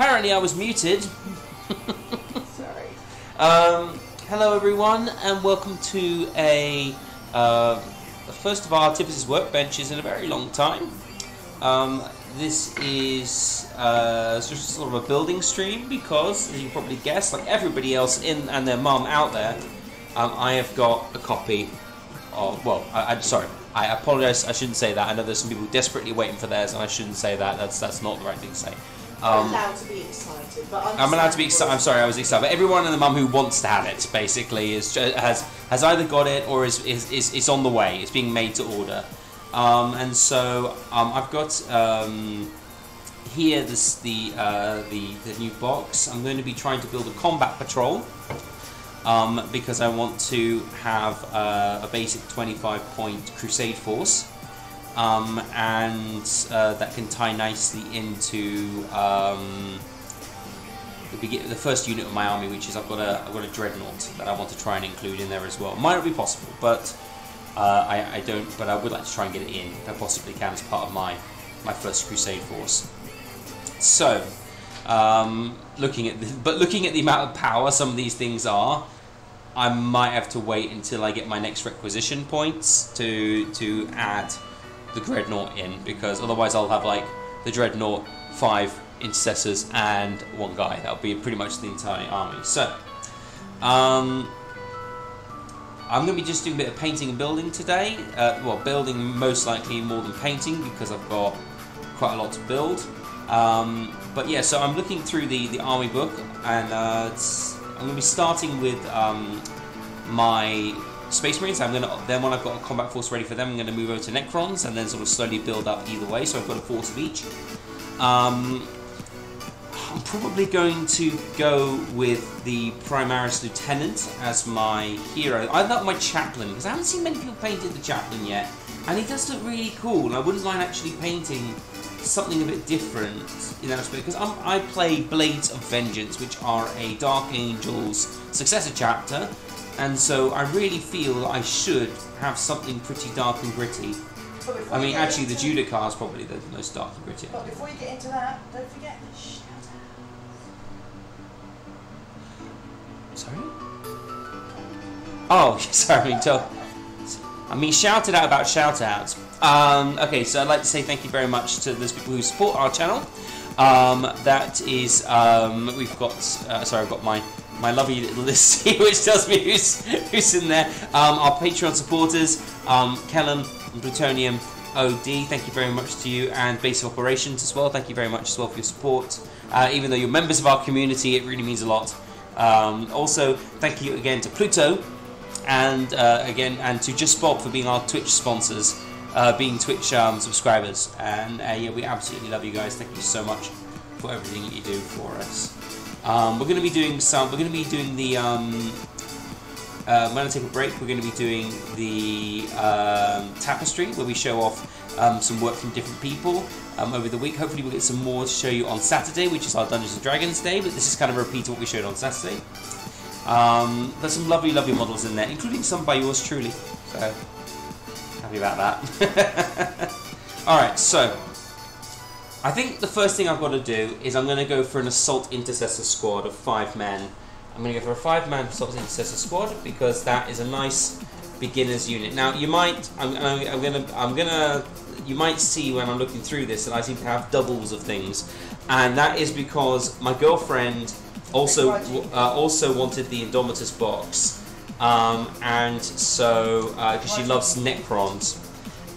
apparently I was muted. Sorry. Um, hello everyone, and welcome to a uh, the first of our Tibbs' workbenches in a very long time. Um, this is uh, just sort of a building stream because, as you probably guessed, like everybody else in and their mum out there, um, I have got a copy of. Well, I, I'm sorry. I apologise. I shouldn't say that. I know there's some people desperately waiting for theirs, and I shouldn't say that. That's that's not the right thing to say. I'm Um, allowed to be excited, but I'm, I'm allowed to be excited. I'm sorry, I was excited. But everyone in the mum who wants to have it, basically, is has has either got it or is is, is, is on the way. It's being made to order. Um, and so um, I've got um, here this the, uh, the the new box. I'm going to be trying to build a combat patrol um, because I want to have uh, a basic 25 point crusade force. Um, and uh, that can tie nicely into um, the, the first unit of my army, which is I've got a I've got a dreadnought that I want to try and include in there as well. Might not be possible, but uh, I, I don't. But I would like to try and get it in if I possibly can as part of my my first crusade force. So, um, looking at the, but looking at the amount of power some of these things are, I might have to wait until I get my next requisition points to to add the dreadnought in because otherwise I'll have like the dreadnought, five intercessors, and one guy. That'll be pretty much the entire army. So, um, I'm going to be just doing a bit of painting and building today. Uh, well, building most likely more than painting because I've got quite a lot to build. Um, but yeah, so I'm looking through the, the army book and uh, I'm going to be starting with um, my Space Marines. I'm going to then when I've got a combat force ready for them, I'm going to move over to Necrons and then sort of slowly build up either way. So I've got a force of each. Um, I'm probably going to go with the Primaris Lieutenant as my hero. I love my chaplain because I haven't seen many people painted the chaplain yet, and he does look really cool. And I wouldn't mind actually painting something a bit different in that aspect because I play Blades of Vengeance, which are a Dark Angels successor chapter, and so I really feel I should have something pretty dark and gritty. I mean, actually, the into- Judiciar is probably the most dark and gritty. But before you get into that, don't forget the shout Sorry? Oh, sorry, I mean, to, I mean, shouted out about shout outs. Um, okay, so I'd like to say thank you very much to those people who support our channel. Um, that is, um, we've got, uh, sorry, I've got my, my lovely little list which tells me who's, who's in there. Um, our Patreon supporters, um, Kellen and Plutonium OD, thank you very much to you, and Base of Operations as well, thank you very much as well for your support. Uh, even though you're members of our community, it really means a lot. Um, also, thank you again to Pluto, and uh, again, and to Just Bob for being our Twitch sponsors, uh, being Twitch um, subscribers. And uh, yeah, we absolutely love you guys. Thank you so much for everything that you do for us. Um, we're going to be doing some. We're going to be doing the. Um, uh, going to take a break. We're going to be doing the um, tapestry where we show off um, some work from different people um, over the week. Hopefully, we'll get some more to show you on Saturday, which is our Dungeons and Dragons day. But this is kind of a repeat of what we showed on Saturday. Um, there's some lovely, lovely models in there, including some by yours truly. So happy about that. All right, so I think the first thing I've got to do is I'm going to go for an assault intercessor squad of five men. I'm going to go for a five-man assault intercessor squad because that is a nice beginner's unit. Now you might, I'm, I'm, I'm gonna, I'm gonna, you might see when I'm looking through this that I seem to have doubles of things, and that is because my girlfriend also uh, also wanted the Indomitus box, um, and so because she loves Necrons,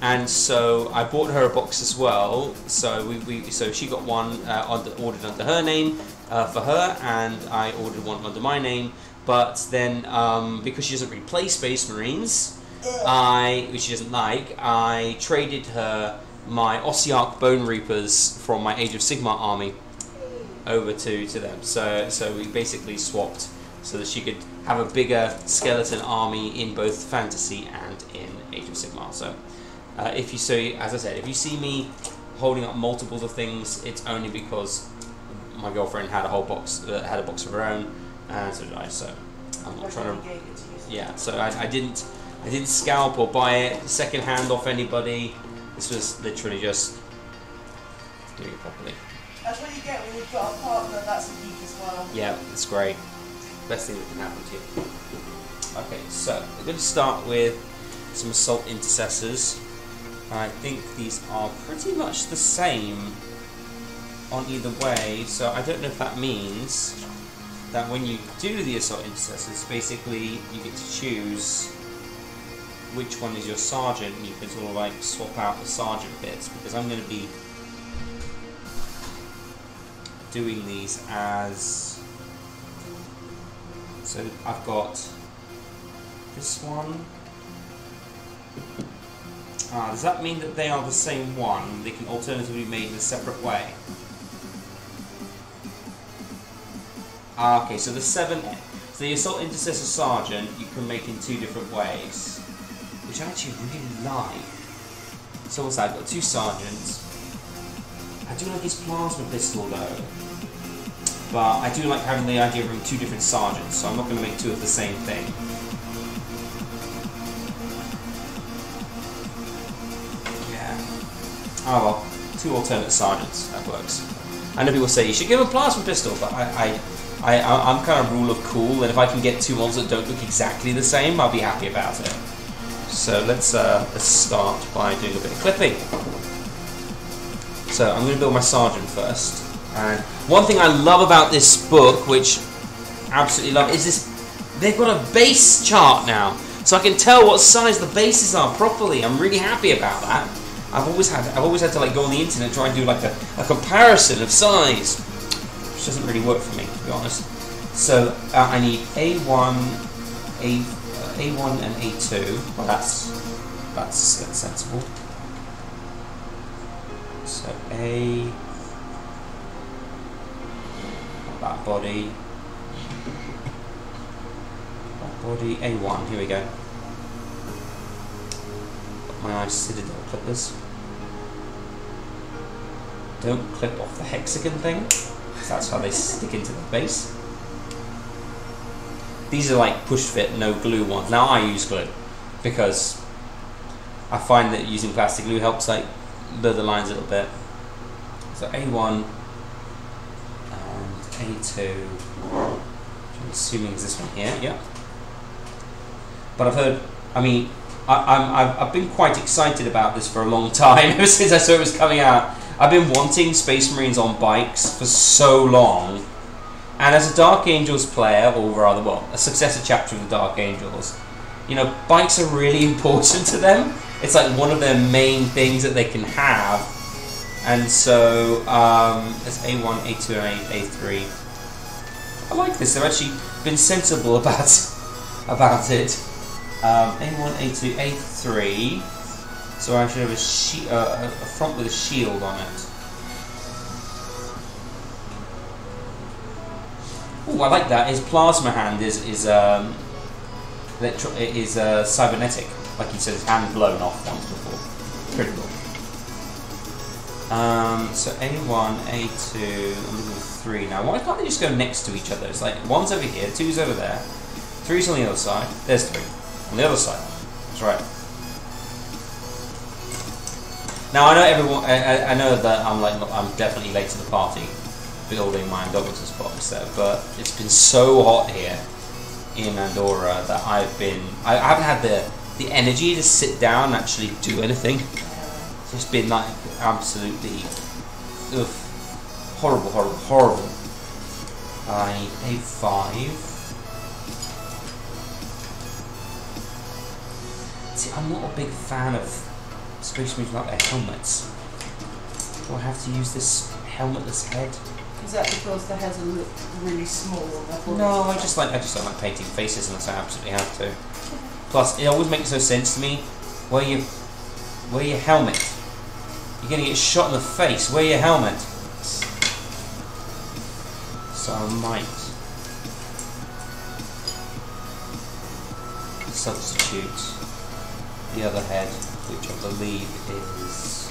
and so I bought her a box as well. So we, we so she got one uh, under, ordered under her name uh, for her, and I ordered one under my name. But then um, because she doesn't really play Space Marines, I which she doesn't like, I traded her my Ossiarch Bone Reapers from my Age of Sigmar army over to, to them. So so we basically swapped so that she could have a bigger skeleton army in both fantasy and in Age of Sigmar. So uh, if you see, as I said, if you see me holding up multiples of things, it's only because my girlfriend had a whole box, uh, had a box of her own, and so did I. So I'm not trying to. Yeah, so I, I didn't, I didn't scalp or buy it second hand off anybody. This was literally just doing it properly. That's what you get when you've got a partner that's a geek as well. Yeah, it's great. Best thing that can happen to you. Okay, so we're going to start with some assault intercessors. I think these are pretty much the same on either way, so I don't know if that means that when you do the assault intercessors, basically you get to choose which one is your sergeant, and you can sort of like swap out the sergeant bits, because I'm going to be doing these as so I've got this one. Ah, does that mean that they are the same one? They can alternatively be made in a separate way. Ah, okay, so the seven, so the assault intercessor sergeant you can make in two different ways, which I actually really like. So what's that? I've got two sergeants. I do like his plasma pistol though. But I do like having the idea of two different sergeants, so I'm not going to make two of the same thing. Oh well, two alternate sergeants, that works. I know people say you should give a plasma pistol, but I, I, I, I'm kind of rule of cool, and if I can get two ones that don't look exactly the same, I'll be happy about it. So let's, uh, let's start by doing a bit of clipping. So I'm going to build my sergeant first. And one thing I love about this book, which absolutely love, is this. They've got a base chart now, so I can tell what size the bases are properly. I'm really happy about that. I've always had I've always had to like go on the internet and try and do like a, a comparison of size, which doesn't really work for me to be honest. So uh, I need A1, A uh, A1 and A2. Well, that's that's, that's sensible. So A that body. That body. A1, here we go. My nice Citadel clippers. Don't clip off the hexagon thing, that's how they stick into the base. These are like push fit, no glue ones. Now I use glue because I find that using plastic glue helps like blur the lines a little bit. So A1 and A2, I'm assuming is this one here, yeah. But I've heard, I mean, I, I'm, I've, I've been quite excited about this for a long time, ever since I saw it was coming out. I've been wanting Space Marines on bikes for so long, and as a Dark Angels player, or rather, well, a successor chapter of the Dark Angels, you know, bikes are really important to them. It's like one of their main things that they can have. And so, um, there's A1, A2, and A, A3. I like this. They've actually been sensible about about it. Um, A1, A2, A3. So I should have a, uh, a front with a shield on it. Oh, I like that. His plasma hand is is um, is uh, cybernetic. Like he said, his hand blown off once before. Pretty cool. Um, so A1, A2, and level 3. Now, why can't they just go next to each other? It's like one's over here, two's over there, three's on the other side, there's three. On the other side. That's right. Now, I know everyone, I, I- know that I'm like, I'm definitely late to the party building my Indomitus box there, but it's been so hot here in Andorra that I've been, I, I haven't had the, the energy to sit down and actually do anything. It's just been like absolutely ugh, horrible, horrible, horrible. I need A5. See, I'm not a big fan of Space Marines without their helmets. Do I have to use this helmetless head? Is that because the heads look really small? No, I just like I just don't like painting faces unless I absolutely have to. Plus, it always makes no sense to me. Wear your wear your helmet. You're gonna get shot in the face. Wear your helmet. So I might substitute the other head, which I believe is.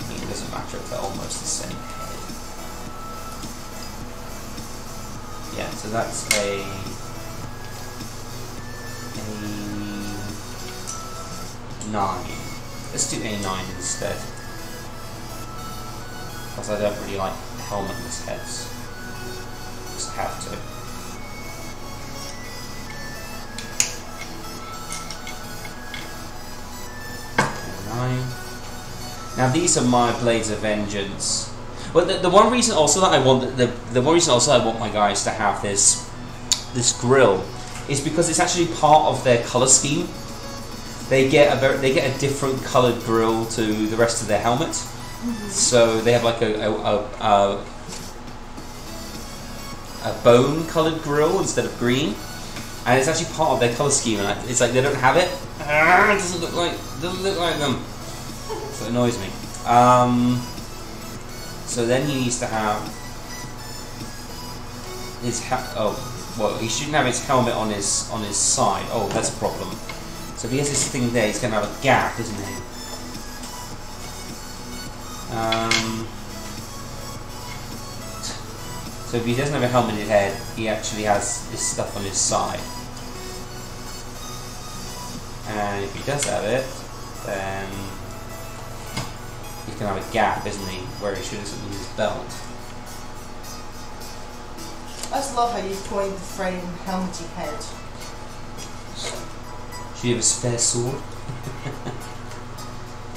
I mean, it doesn't matter if they're almost the same head. Yeah, so that's a a nine. Let's do a nine instead. because I don't really like helmetless heads. Just have to. Nine. Now these are my blades of vengeance. But the, the one reason also that I want the the one reason also I want my guys to have this this grill is because it's actually part of their color scheme. They get a very, they get a different colored grill to the rest of their helmet. So they have like a a, a, a, a bone colored grill instead of green, and it's actually part of their color scheme. And it's like they don't have it. Ah, It doesn't look like doesn't look like them. So it annoys me. Um, so then he needs to have his ha- oh well he shouldn't have his helmet on his on his side. Oh that's a problem. So if he has this thing there, he's gonna have a gap, isn't he? Um, so if he doesn't have a helmeted head, he actually has this stuff on his side. And if he does have it, then he's gonna have a gap, isn't he? Where he should have something in his belt. I just love how you've coined the frame helmety head. Should he have a spare sword?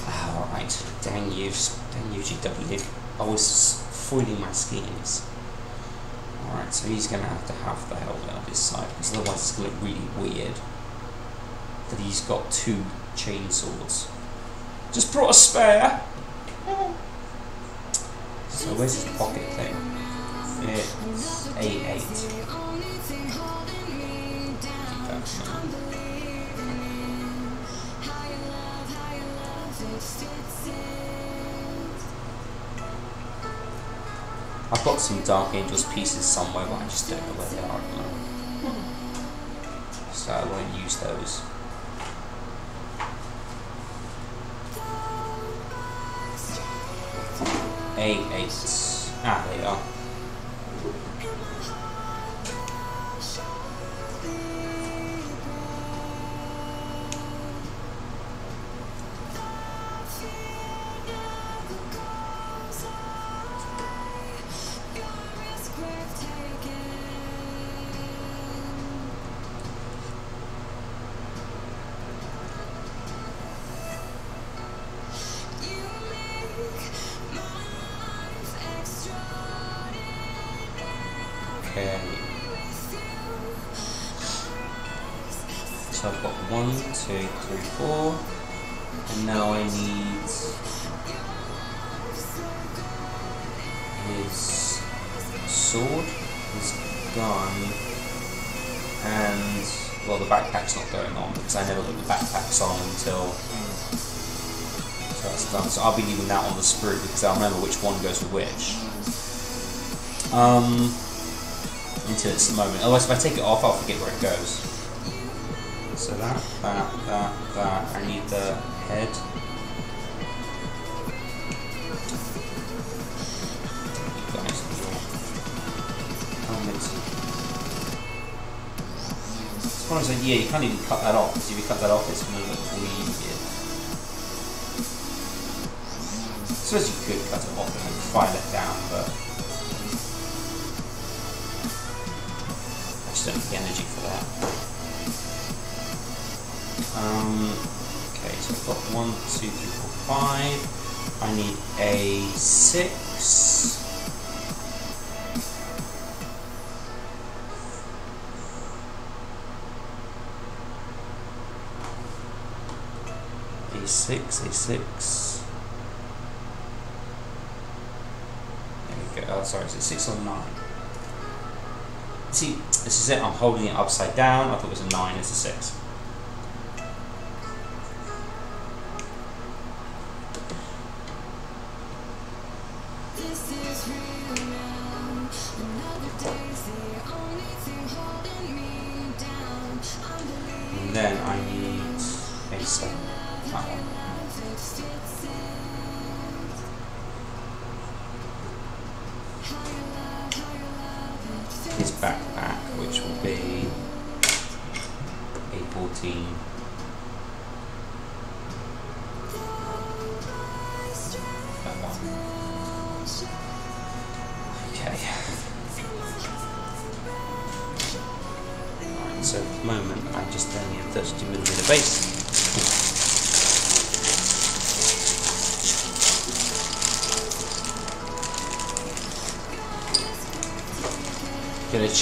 Ah, Alright, dang you, dang you GW. Always foiling my schemes. Alright, so he's gonna have to have the helmet on his side, because otherwise it's gonna look really weird. That he's got two chainsaws. Just brought a spare! So where's his pocket thing? It's A8. Keep that in mind. I've got some Dark Angels pieces somewhere, but I just don't know where they are at the moment. So I won't use those. A8. Ah, there you are. One, two, three, four. And now I need his sword, his gun, and well the backpack's not going on because I never put the backpacks on until that's done. So I'll be leaving that on the sprue because I'll remember which one goes with which. Um until it's the moment. Otherwise, if I take it off, I'll forget where it goes. So that, that, that, that. I need the head. As I, yeah, you can't even cut that off because if you cut that off, it's going to look weird. I suppose you could cut it Um, okay, so I've got one, two, three, four, five. I need a six. A six, a six. There we go. Oh, sorry, is it six or nine? See, this is it. I'm holding it upside down. I thought it was a 9, it's a 6.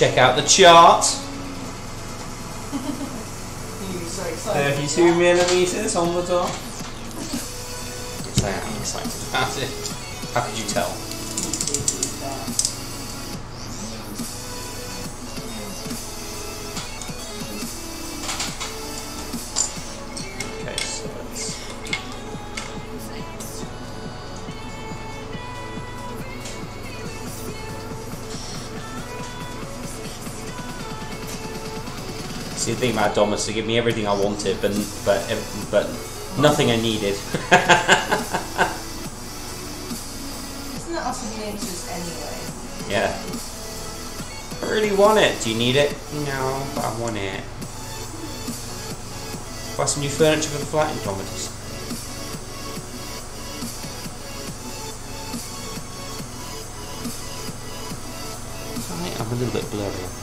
Check out the chart. You're so excited. 32 millimeters on the top. Yes, I am excited about it. How could you tell? See, the thing about Dom is to give me everything I wanted, but but but nothing I needed. Isn't that us with interest anyway? yeah. I really want it. Do you need it? No, but I want it. Buy some new furniture for the flat in I'm a little bit blurry.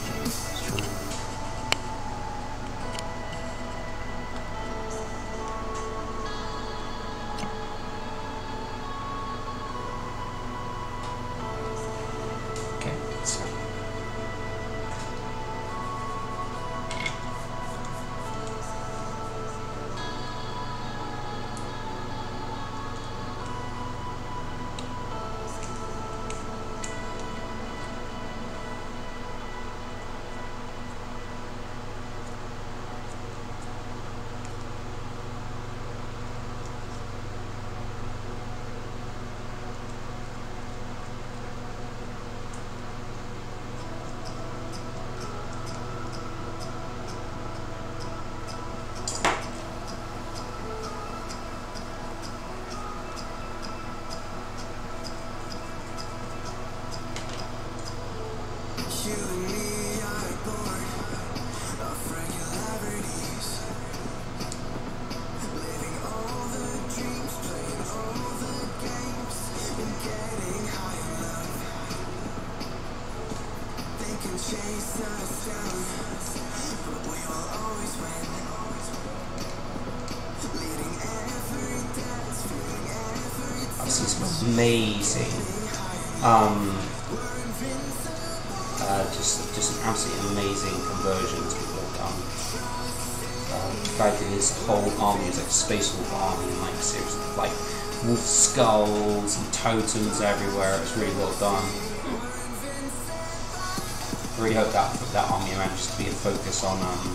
Um, uh, just just an absolutely amazing conversions people have done. Um, the guy did his whole army, it's like a space wolf army, and like seriously, like wolf skulls and totems everywhere. It's really well done. I really hope that that army manages to be a focus on um,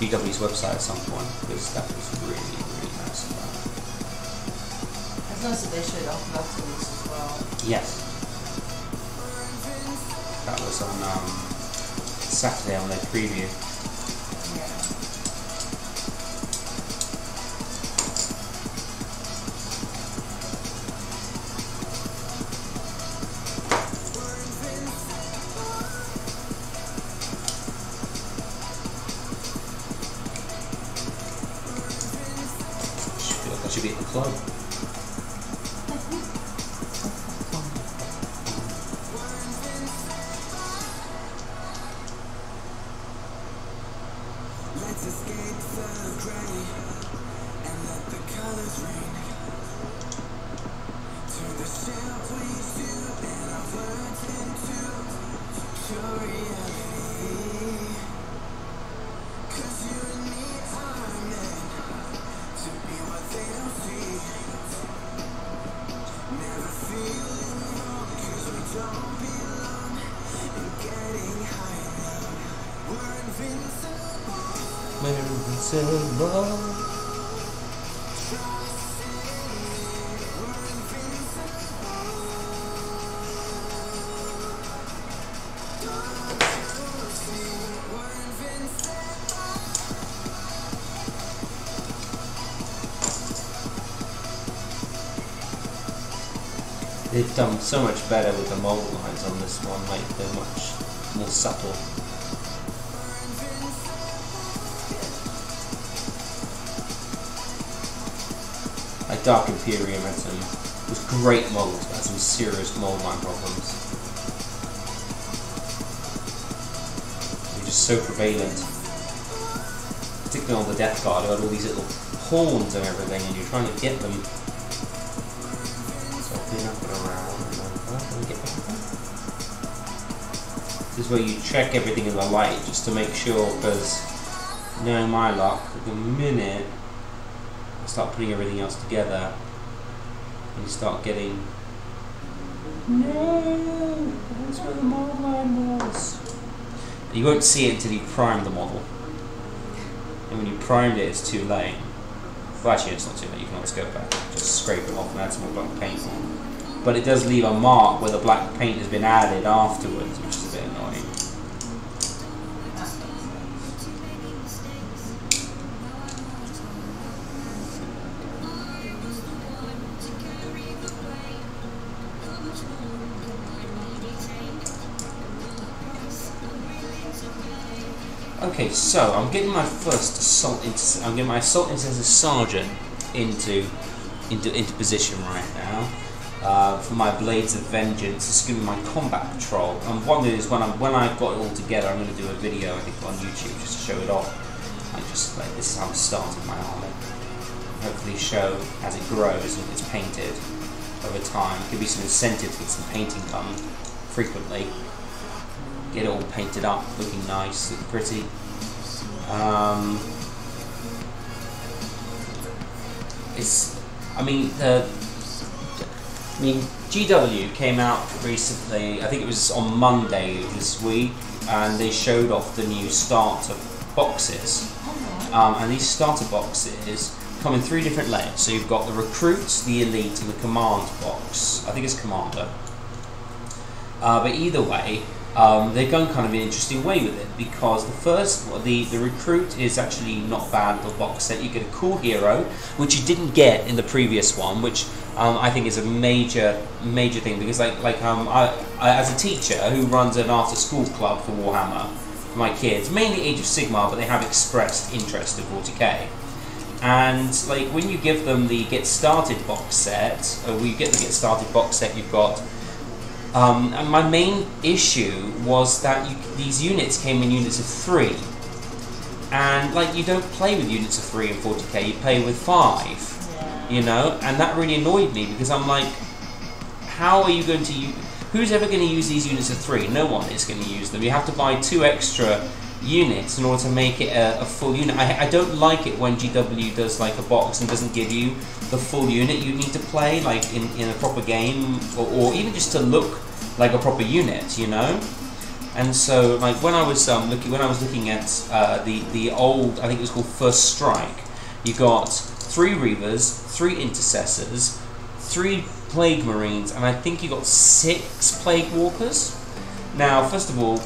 GW's website at some point because that was really really nice. It's nice that they showed off buttons as well. Yes. Was on um, Saturday on their preview. Done so much better with the mold lines on this one, like they're much more subtle. Like Dark Imperium had some was great molds, but had some serious mold line problems. They're just so prevalent. particularly on the Death Guard, about all these little horns and everything, and you're trying to get them. This is where you check everything in the light just to make sure, because knowing my luck, the minute I start putting everything else together, and you start getting. No! That's where the model line was. You won't see it until you prime the model. And when you primed it, it's too late. Well, actually, it's not too late. You can always go back, just scrape it off and add some more black paint on. But it does leave a mark where the black paint has been added afterwards, which is a bit annoying. Okay, so I'm getting my first assault into. I'm getting my assault intercessor sergeant into into into position right now uh, for my blades of vengeance. It's going to be my combat patrol. And one is when I'm when I've got it all together, I'm going to do a video I think on YouTube just to show it off. I just like this is how I'm starting my army. Hopefully, show as it grows and gets painted over time. Give me some incentive to get some painting done frequently get it all painted up, looking nice, looking pretty. Um, it's, I mean, the, I mean, GW came out recently. I think it was on Monday this week, and they showed off the new starter boxes. Um, and these starter boxes come in three different layers. So you've got the recruits, the elite, and the command box. I think it's commander. Uh, but either way, um, they've gone kind of an interesting way with it because the first, the the recruit is actually not bad little box set. You get a cool hero, which you didn't get in the previous one, which um, I think is a major major thing because like like um, I, I as a teacher who runs an after school club for Warhammer for my kids, mainly Age of Sigmar, but they have expressed interest in 40k. And like when you give them the get started box set, or you get the get started box set, you've got um, and my main issue was that you, these units came in units of three, and like you don't play with units of three in 40k, you play with five, you know, and that really annoyed me because I'm like, how are you going to use? Who's ever going to use these units of three? No one is going to use them. You have to buy two extra units in order to make it a, a full unit. I, I don't like it when GW does like a box and doesn't give you the full unit you need to play, like in, in a proper game, or, or even just to look like a proper unit, you know. And so, like when I was um, looking, when I was looking at uh, the the old, I think it was called First Strike. You got three Reivers, three Intercessors, three Plague Marines, and I think you got six Plague Walkers. Now, first of all,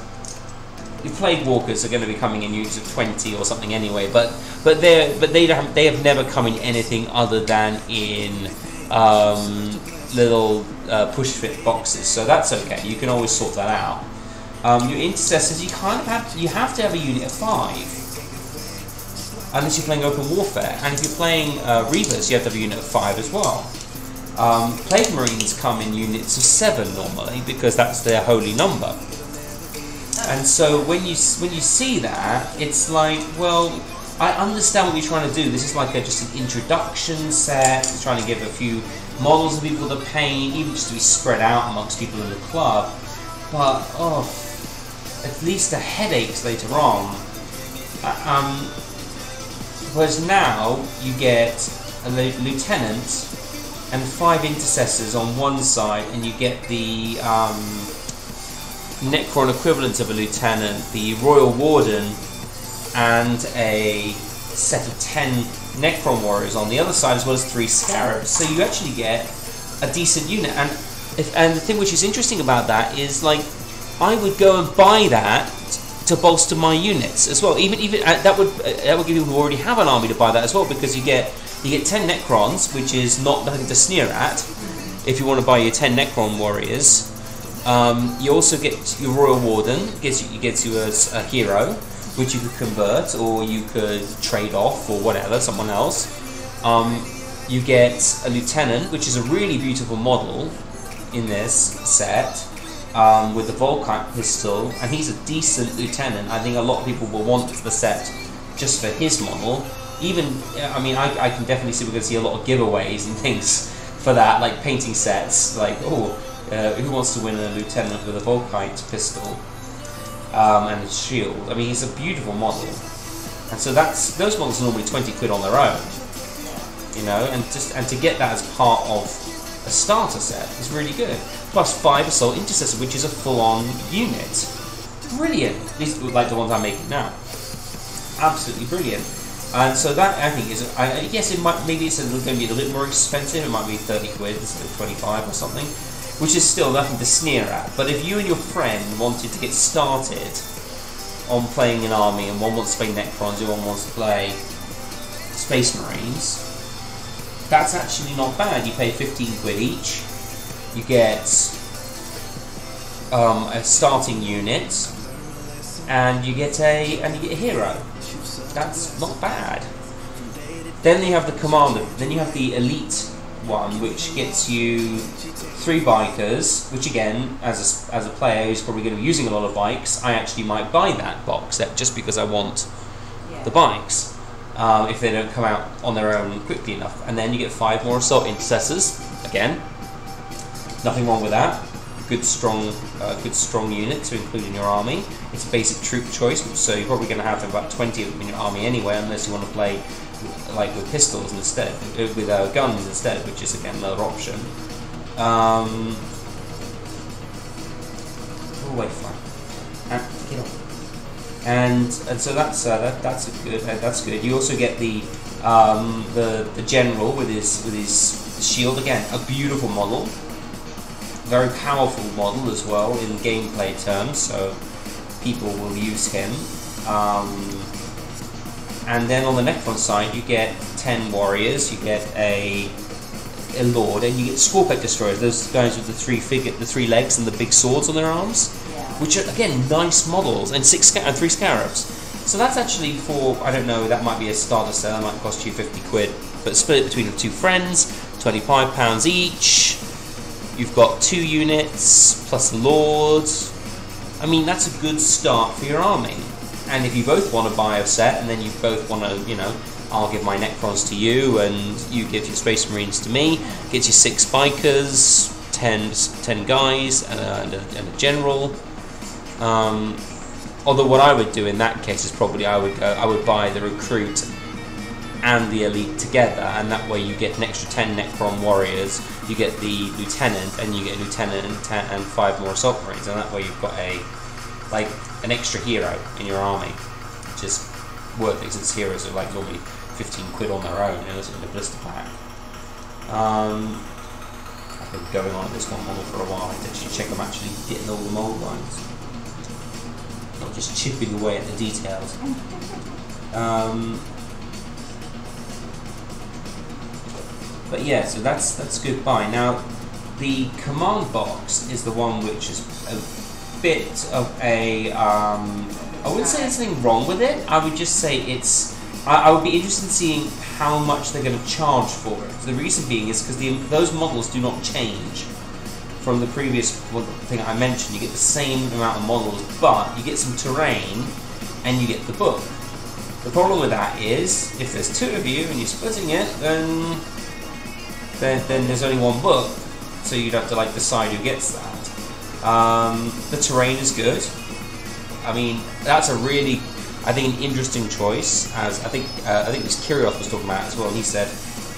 plague walkers are going to be coming in units of 20 or something anyway but but they but they have they have never come in anything other than in um, little uh, push fit boxes so that's okay you can always sort that out. Um, your intercessors you kind of have to, you have to have a unit of five. Unless you're playing open warfare and if you're playing uh, reivers you have to have a unit of five as well. Um, plague marines come in units of seven normally because that's their holy number and so when you when you see that, it's like, well, I understand what you're trying to do. This is like a, just an introduction set, it's trying to give a few models of people to paint, even just to be spread out amongst people in the club. But oh, at least the headaches later on. Uh, Um, whereas now you get a lieutenant and five intercessors on one side, and you get the um, Necron equivalent of a lieutenant, the Royal Warden, and a set of 10 Necron warriors on the other side, as well as three Scarabs. So you actually get a decent unit. And if, and the thing which is interesting about that is like I would go and buy that to bolster my units as well. Even even uh, that would uh, that would give people who already have an army to buy that as well because you get you get 10 Necrons, which is not nothing to sneer at. If you want to buy your 10 Necron warriors, um, you also get your Royal Warden, gets you, gets you a, a hero, which you could convert or you could trade off or whatever, someone else. Um, you get a Lieutenant, which is a really beautiful model in this set, um, with the Volkite pistol, and he's a decent Lieutenant. I think a lot of people will want the set just for his model. Even, I mean, I, I can definitely see we're going to see a lot of giveaways and things for that, like painting sets, like, oh, uh, who wants to win a lieutenant with a Volkite pistol um, and a shield? I mean, he's a beautiful model. And so that's those models are normally 20 quid on their own. You know, and just and to get that as part of a starter set is really good. Plus five assault intercessor, which is a full-on unit. Brilliant. These like the ones I'm making now. Absolutely brilliant. And so that I think is, I, yes, it might maybe it's going to be a little bit more expensive. It might be 30 quid instead of 25 or something, which is still nothing to sneer at. But if you and your friend wanted to get started on playing an army, and one wants to play Necrons, and one wants to play Space Marines, that's actually not bad. You pay 15 quid each. You get um, a starting unit, and you get a and you get a hero. That's not bad. Then you have the commander. Then you have the elite one, which gets you three bikers. Which again, as a, as a player who's probably going to be using a lot of bikes, I actually might buy that box set just because I want Yeah. the bikes um, if they don't come out on their own quickly enough. And then you get five more assault intercessors. Again, nothing wrong with that. Good strong, uh, good strong unit to include in your army. It's a basic troop choice, so you're probably going to have about 20 of them in your army anyway, unless you want to play like with pistols instead, uh, with uh, guns instead, which is again another option. Um, oh wait, fine. Ah, get off and and so that's uh, that, that's a good uh, that's good. You also get the um, the the general with his with his shield again, a beautiful model, very powerful model as well in gameplay terms. So people will use him. Um, and then on the Necron side, you get ten warriors, you get a a lord, and you get Skorpekh destroyers. Those guys with the three figure, the three legs and the big swords on their arms Yeah. which are again nice models, and six and three scarabs. So that's actually for I don't know. That might be a starter set. That might cost you fifty quid, but split it between the two friends, twenty five pounds each. You've got two units plus the lord. I mean, that's a good start for your army. And if you both want to buy a set, and then you both want to, you know, I'll give my Necrons to you, and you give your Space Marines to me, gets you six bikers, 10, 10 guys, and a, and a, and a general. Um, although what I would do in that case is probably I would go, I would buy the recruit and the elite together, and that way you get an extra ten Necron warriors. You get the lieutenant, and you get a lieutenant and, ten, and five more assault marines, and that way you've got a like an extra hero in your army, which is worth it since heroes are like normally fifteen quid on their own in a, blister pack. Um, I've been going on at this one model for a while. I actually check I'm actually getting all the mold lines, not just chipping away at the details. Um, but yeah, so that's that's good buy. Now, the command box is the one which is a bit of a. Um, I wouldn't say there's anything wrong with it. I would just say it's. I, I would be interested in seeing how much they're going to charge for it. The reason being is because those models do not change from the previous thing I mentioned. You get the same amount of models, but you get some terrain and you get the book. The problem with that is if there's two of you and you're splitting it, then then, then there's only one book, so you'd have to like decide who gets that. Um, the terrain is good. I mean, that's a really, I think, an interesting choice. As I think, uh, I think this Kirioth was talking about as well. He said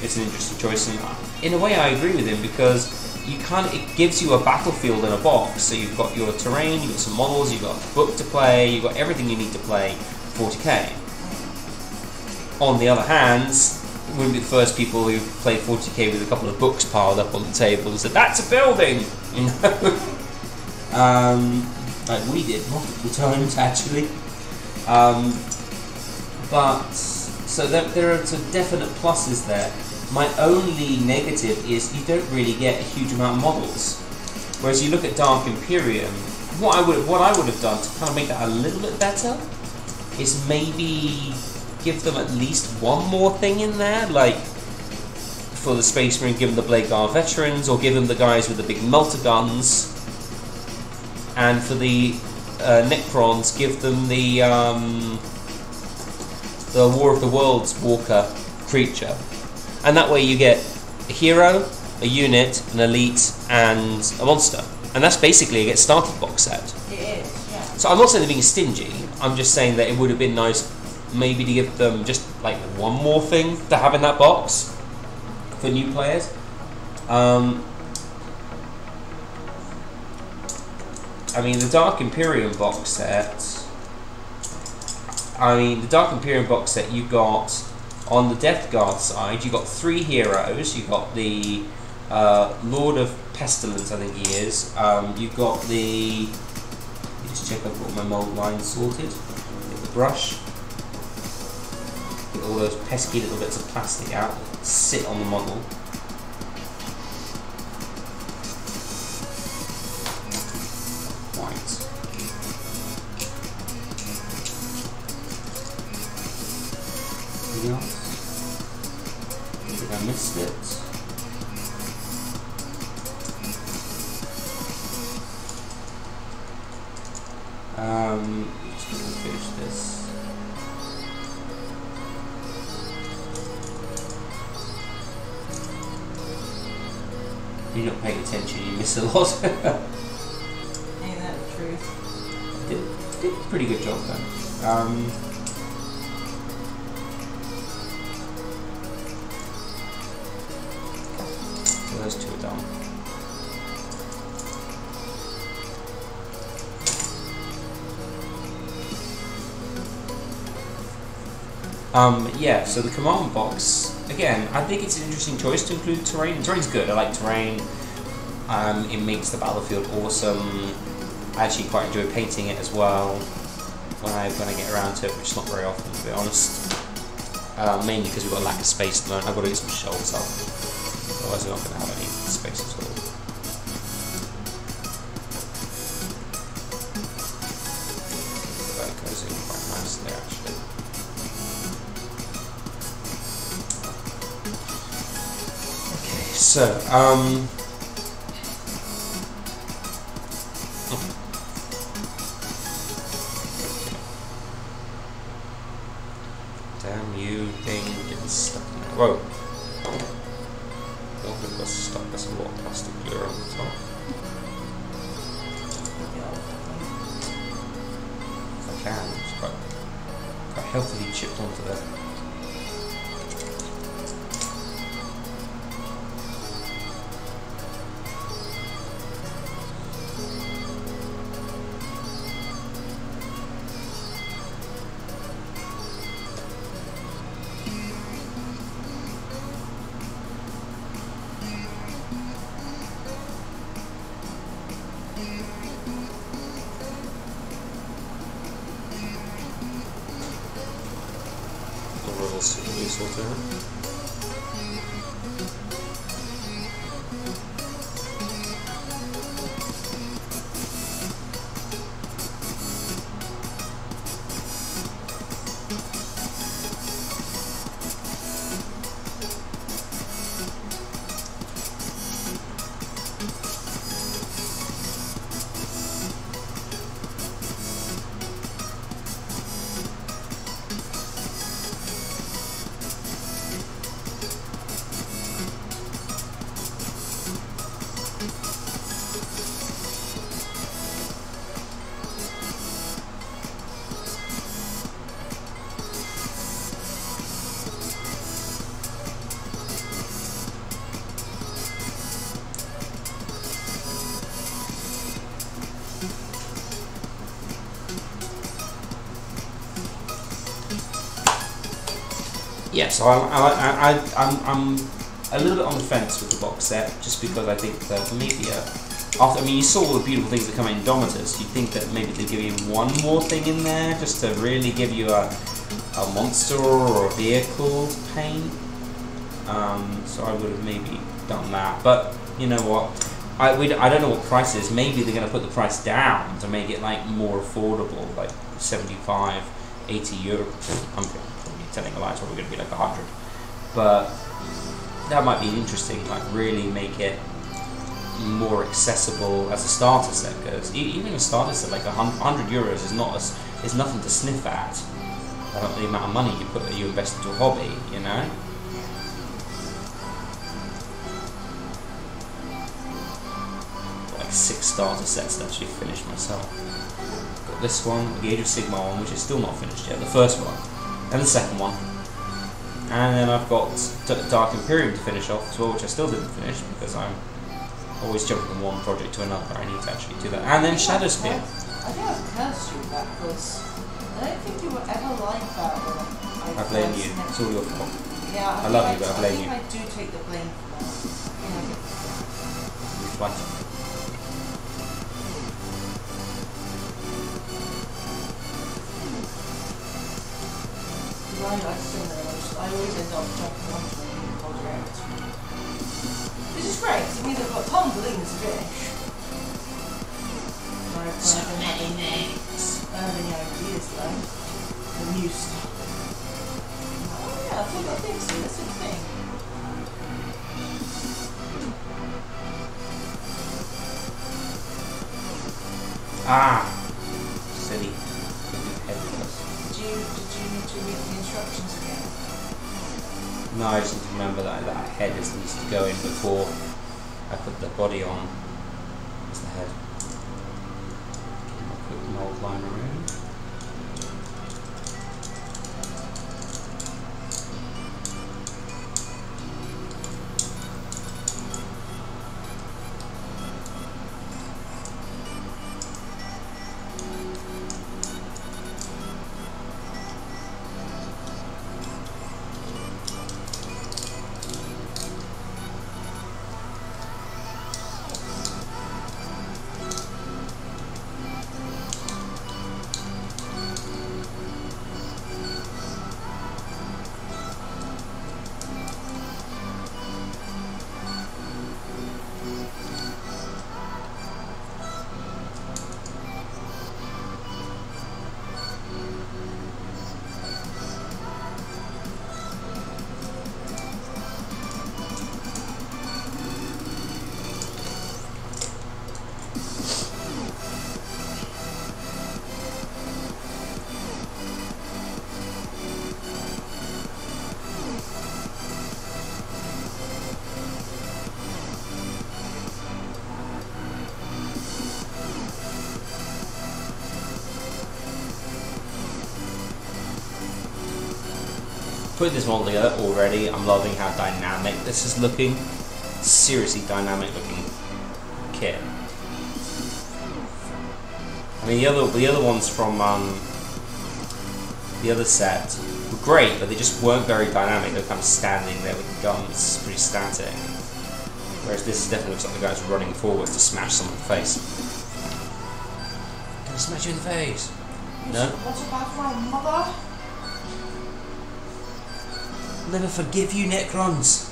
it's an interesting choice, and in a way, I agree with him because you of it gives you a battlefield in a box. So you've got your terrain, you've got some models, you've got a book to play, you've got everything you need to play 40k. On the other hand, wouldn't be the first people who played 40k with a couple of books piled up on the table and said, "That's a building," you know. um, like we did multiple times actually. Um, but so there, there are some definite pluses there. My only negative is you don't really get a huge amount of models. Whereas you look at Dark Imperium, what I would what I would have done to kind of make that a little bit better is maybe give them at least one more thing in there, like for the Space Marine, give them the Blade Guard veterans, or give them the guys with the big melter guns, and for the uh, Necrons, give them the um, the War of the Worlds Walker creature, and that way you get a hero, a unit, an elite, and a monster, and that's basically a get started box set. It is, yeah. So I'm not saying they're being stingy. I'm just saying that it would have been nice, maybe to give them just like one more thing to have in that box for new players. Um, I mean, the Dark Imperium box set. I mean, the Dark Imperium box set you got on the Death Guard side. You got three heroes. You got the uh, Lord of Pestilence, I think he is. Um, you got the just check I've got my mold line sorted. Get the brush. Get all those pesky little bits of plastic out. Sit on the model. Anything? I think I missed it. Um, just gonna finish this. You're not paying attention, you miss a lot. Ain't that the truth? did, did a pretty good job though. Um, those two done. Um, yeah, so the command box, again, I think it's an interesting choice to include terrain. Terrain's good, I like terrain. Um, it makes the battlefield awesome. I actually quite enjoy painting it as well when I when I get around to it, which is not very often to be honest. Uh, mainly because we've got a lack of space the moment. I've got to get some shelves up, otherwise we're not going to have any space at all. That goes in quite nice there actually. Okay, so um. so I'm, I, I, I'm, I'm a little bit on the fence with the box set, just because I think that maybe uh, after, I mean, you saw all the beautiful things that come in Domitus, you think that maybe they give you one more thing in there, just to really give you a, a monster or a vehicle to paint. Um, so I would have maybe done that, but you know what? I, we, I don't know what price is. Maybe they're going to put the price down to make it like more affordable, like 75, 80 euro, the line's probably going to be like 100. But that might be interesting, like really make it more accessible as a starter set goes. Even a starter set, like 100 euros is not as, is nothing to sniff at. Uh, the amount of money you put you invest into a hobby, you know. Like six starter sets to actually finish myself. Got this one, the Age of Sigmar one, which is still not finished yet. The first one, and the second one, and then I've got Dark Imperium to finish off as well, which I still didn't finish because I'm always jumping from one project to another. I need to actually do that, and then Shadowspear. I think I've cursed you with that because I don't think you were ever like that when I I blame you. met It's all your fault. Yeah, I love think you, but I blame think you. I do take the blame for that. Yeah. You flatter me. Right, I still know. I always end up jumping onto a new project. Which is great, 'cause it means I've got tons of things to finish. When I- when I don't have any- I don't have any ideas though. The new stuff. Oh yeah, I thought I think so. That's a good thing. Ah, No, I just need to remember that that head is needs to go in before I put the body on. What's the head? Put an old line around. Put this model together already. I'm loving how dynamic this is looking. Seriously dynamic looking kit. I mean the other the other ones from um, the other set were great, but they just weren't very dynamic. They were kind of standing there with the guns, pretty static. Whereas this is definitely looks like the guy's running forward to smash someone in the face. Gonna smash you in the face. No? What about my mother? Never forgive you, Necrons.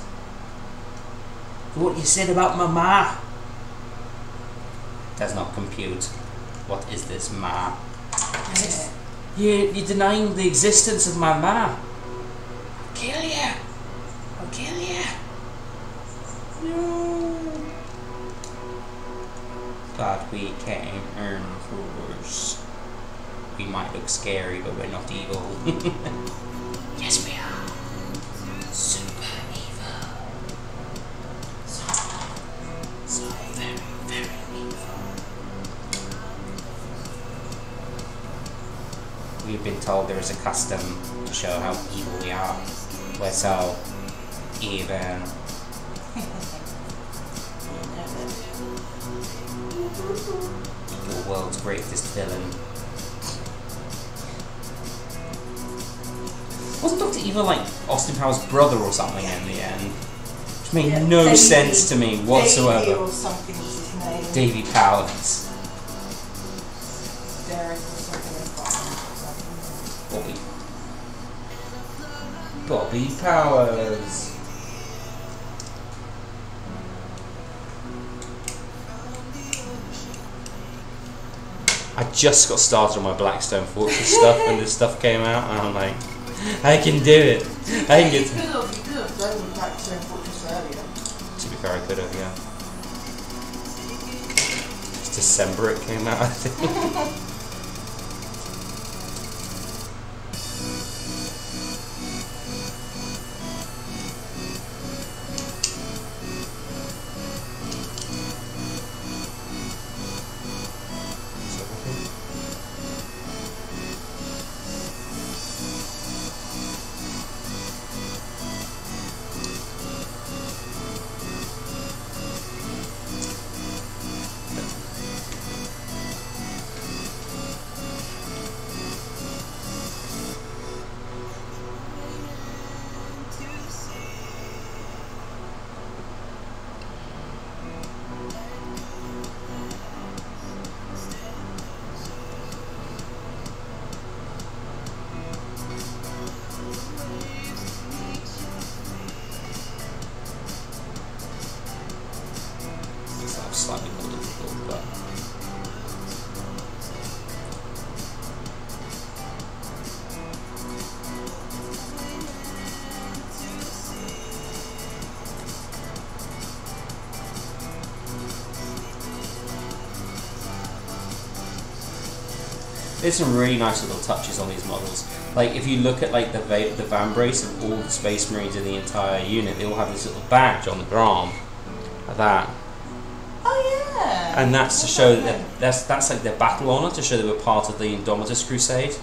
For what you said about my ma. Does not compute. What is this ma? Yeah. You, you're denying the existence of my ma. I'll kill you. I'll kill you. No. But we can earn force. We might look scary, but we're not evil. show how evil we are. We're so evil. Your world's greatest villain. Wasn't Doctor Evil like Austin Powers' brother or something in the end? Which made Yeah, no Davey- sense to me whatsoever. or something was his name. Davy Powers. Bobby. Bobby Powers. I just got started on my Blackstone Fortress stuff when this stuff came out, and I'm like, I can do it. I can you get. could have, you could have done back to Fortress earlier. To be fair, I could have, yeah. It's December it came out, I think. There's some really nice little touches on these models. Like if you look at like the va- the vambrace of all the Space Marines in the entire unit, they all have this little badge on the arm, like that, Oh yeah. and that's to show that that's that's like their battle honor to show they were part of the Indomitus Crusade,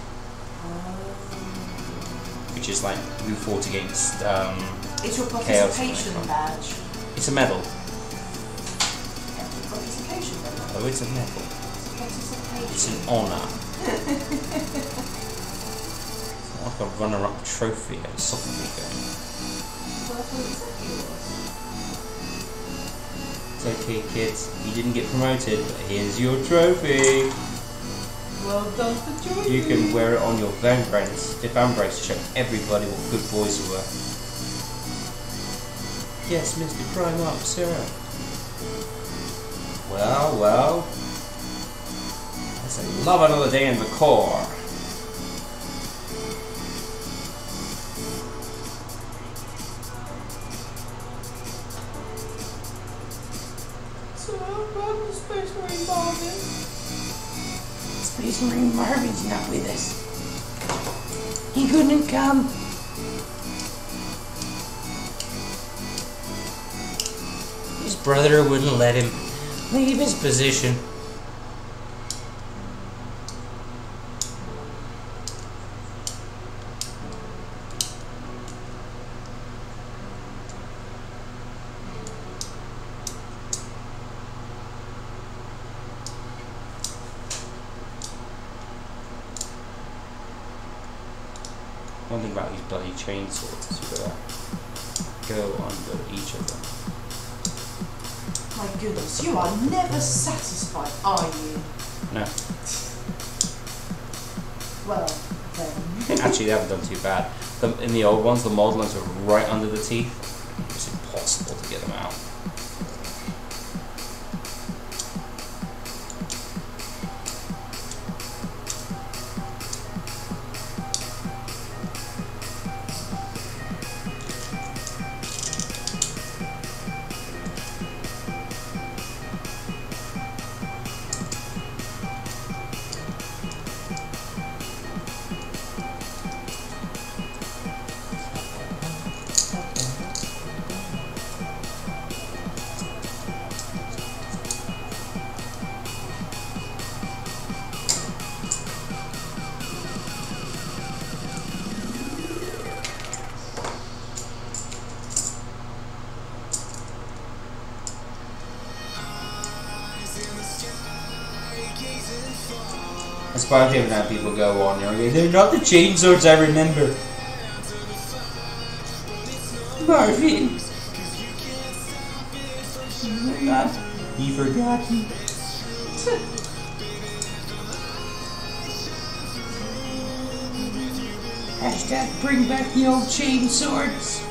which is like who fought against. Um, It's your participation icon. badge. it's a medal. Yeah, participation badge. Oh, it's a medal. Participation. It's an honor. like a runner-up trophy at a soccer league game. Well, I thought exactly what it was. It's okay, kids. You didn't get promoted, but here's your trophy. Well done for joining. You can wear it on your vambrace, your vambrace to show everybody what good boys you were. Yes, Mr. Prime Up, sir. Well, well. I love another day in the Corps. So, I'm Space Marine Marvin. Space Marine Marvin's not with us. He couldn't come. His brother wouldn't let him leave his position. One thing about these bloody chainsaws is you've got to go under each of them. My goodness, you are never satisfied, are you? No, Well, then. actually, they haven't done too bad. The, in the old ones, the model are right under the teeth. It's quite different how people go on. Know, they're not the chainswords I remember. Marvin. Not He forgot. hashtag bring back the old chain swords.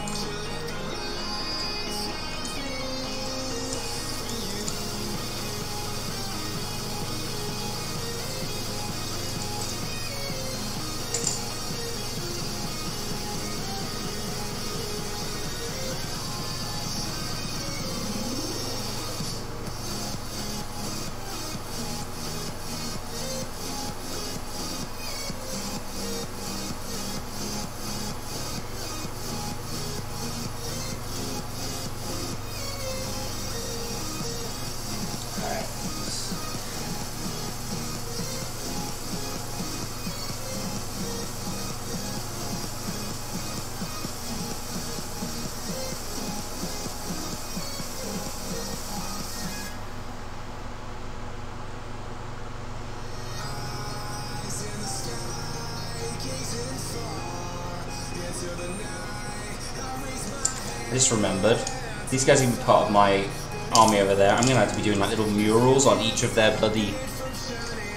These guys are gonna be part of my army over there. I'm gonna have to be doing like little murals on each of their bloody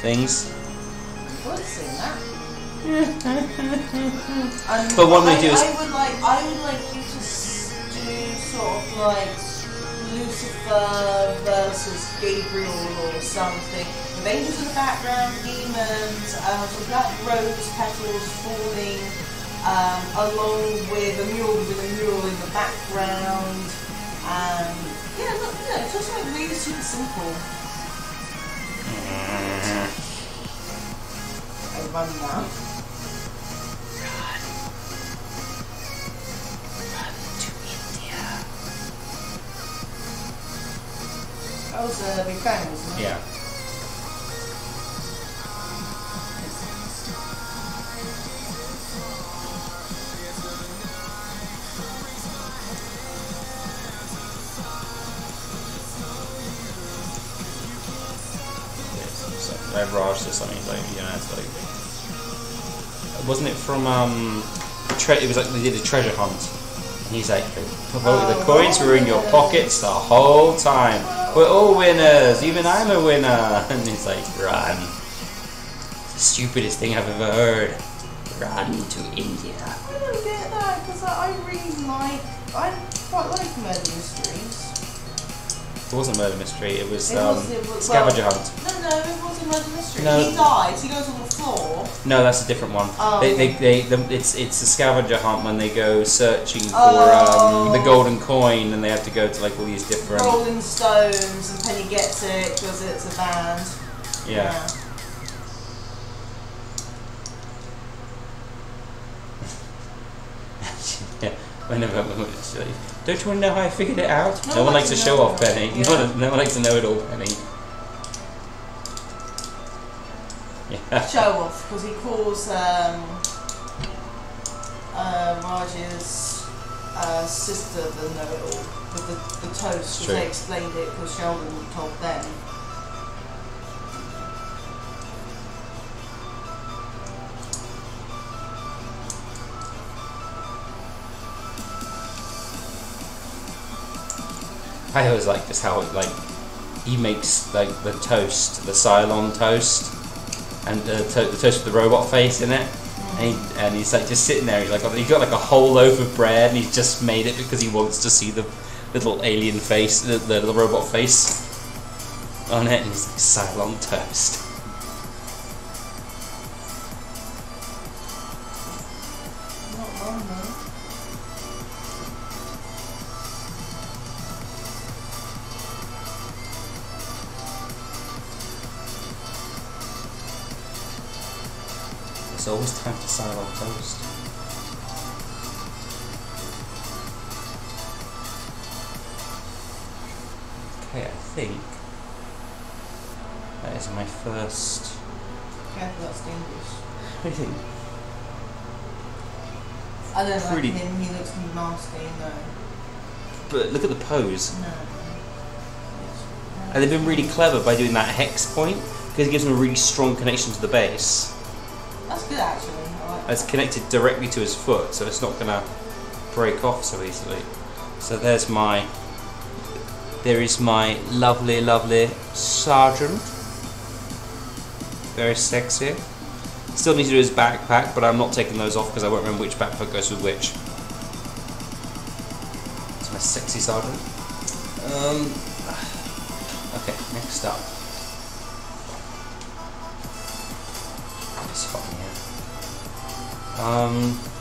things. I've seen that. And But what we I, do is- I would like, I would like you to do sort of like Lucifer versus Gabriel or something. With angels in the background, demons, um, some black rose petals falling, um, along with a mural with a mural in the background. And yeah, look, uh, yeah, it's just like really super simple. I money now. To India. That was a big bang, wasn't it? Yeah. Wasn't it from um, tre- it was like they did a treasure hunt, and he's like, the, the coins were in your pockets the whole time. We're all winners, even I'm a winner. And he's like, run. It's the stupidest thing I've ever heard. Run to India. I don't get that because I, I really like. I quite like murder mysteries. It wasn't murder mystery. It was It um, was- it was- scavenger well- hunt. No, no, it wasn't murder mystery. No. He dies. He goes on No, that's a different one. Oh, they, they, they, the, it's it's a scavenger hunt when they go searching for Oh. um, the golden coin, and they have to go to like all these different. Rolling Stones, and Penny gets it because it's a band. Yeah. yeah. Whenever, don't you want to know how I figured it out? No No, one likes to show off. Penny. No, one, no one likes to know it all, Penny. Yeah. Show off because he calls um, uh, Raj's uh, sister the know-it-all with the, the toast because they explained it because Sheldon told them. I always like this how like he makes like the toast, the Cylon toast, and the, to- toast with the robot face in it. And, he, and he's like just sitting there. He's like he got like a whole loaf of bread, and he's just made it because he wants to see the little alien face, the, the little robot face on it. And he's like Cylon toast. But look at the pose. No. And they've been really clever by doing that hex point because it gives him a really strong connection to the base. That's good actually. Like It's connected directly to his foot, so it's not gonna break off so easily. So there's my. There is my lovely, lovely sergeant. Very sexy. Still need to do his backpack, but I'm not taking those off because I won't remember which backpack goes with which. Sergeant. Um. Okay, next up. Um.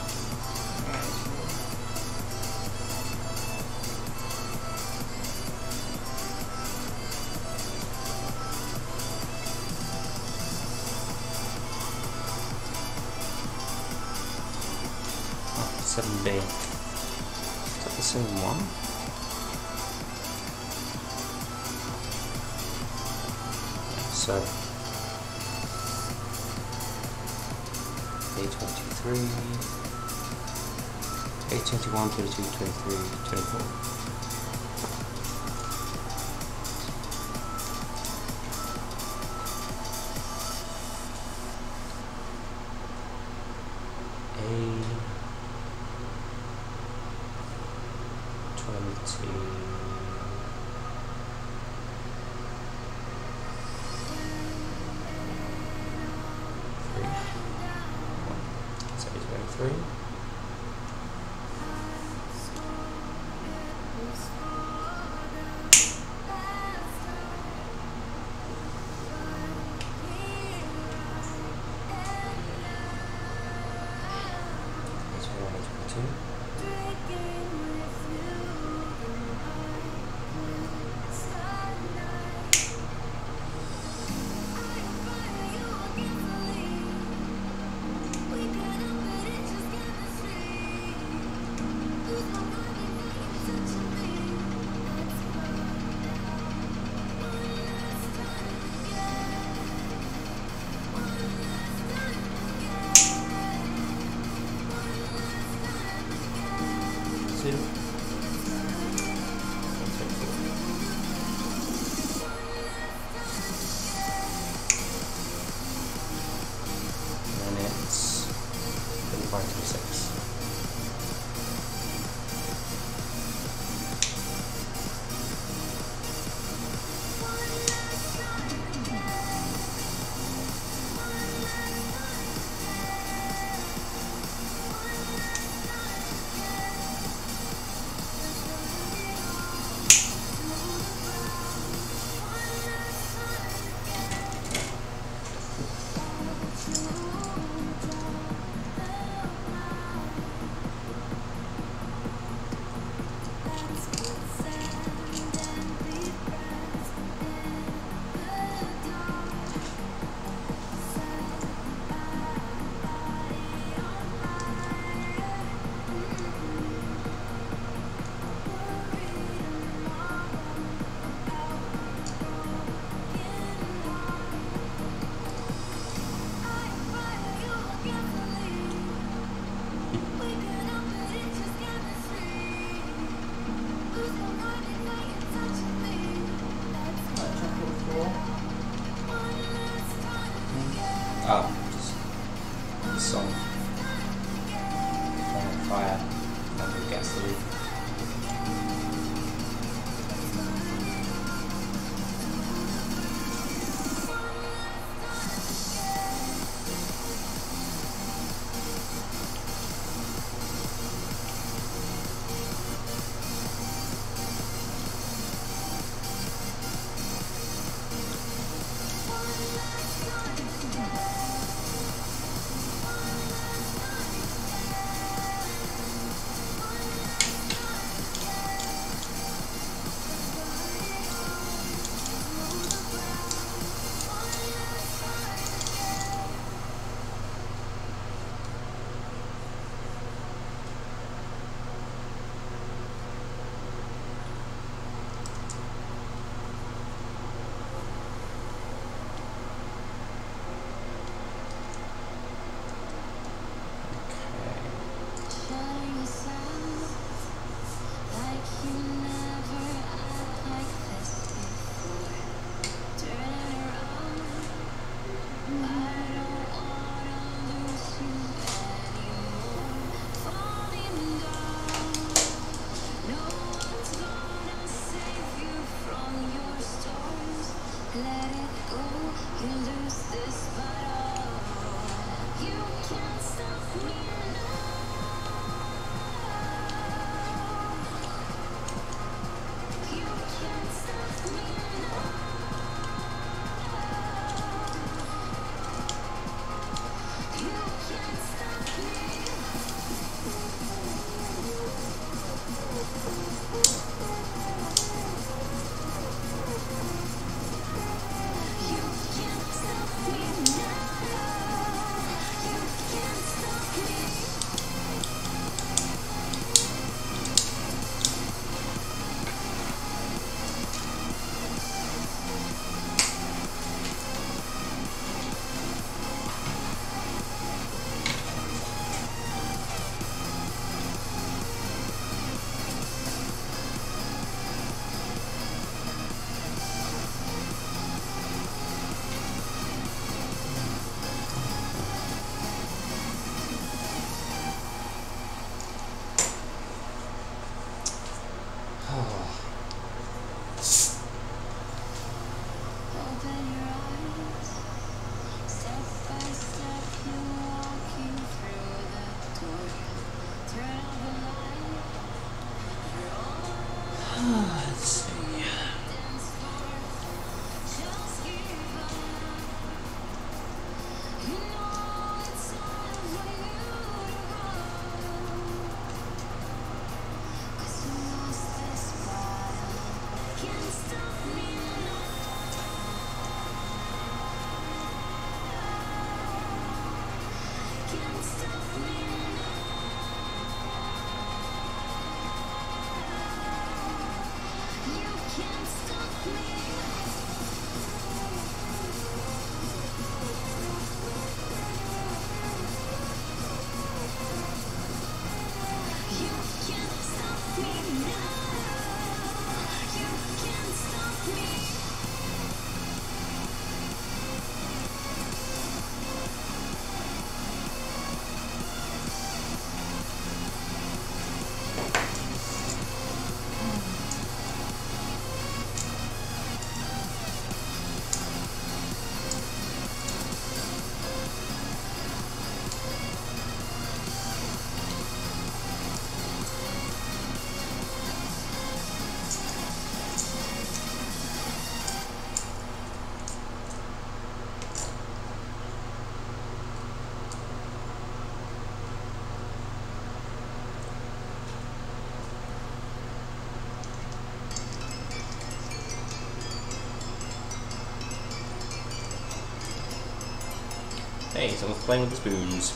Someone's playing with the spoons.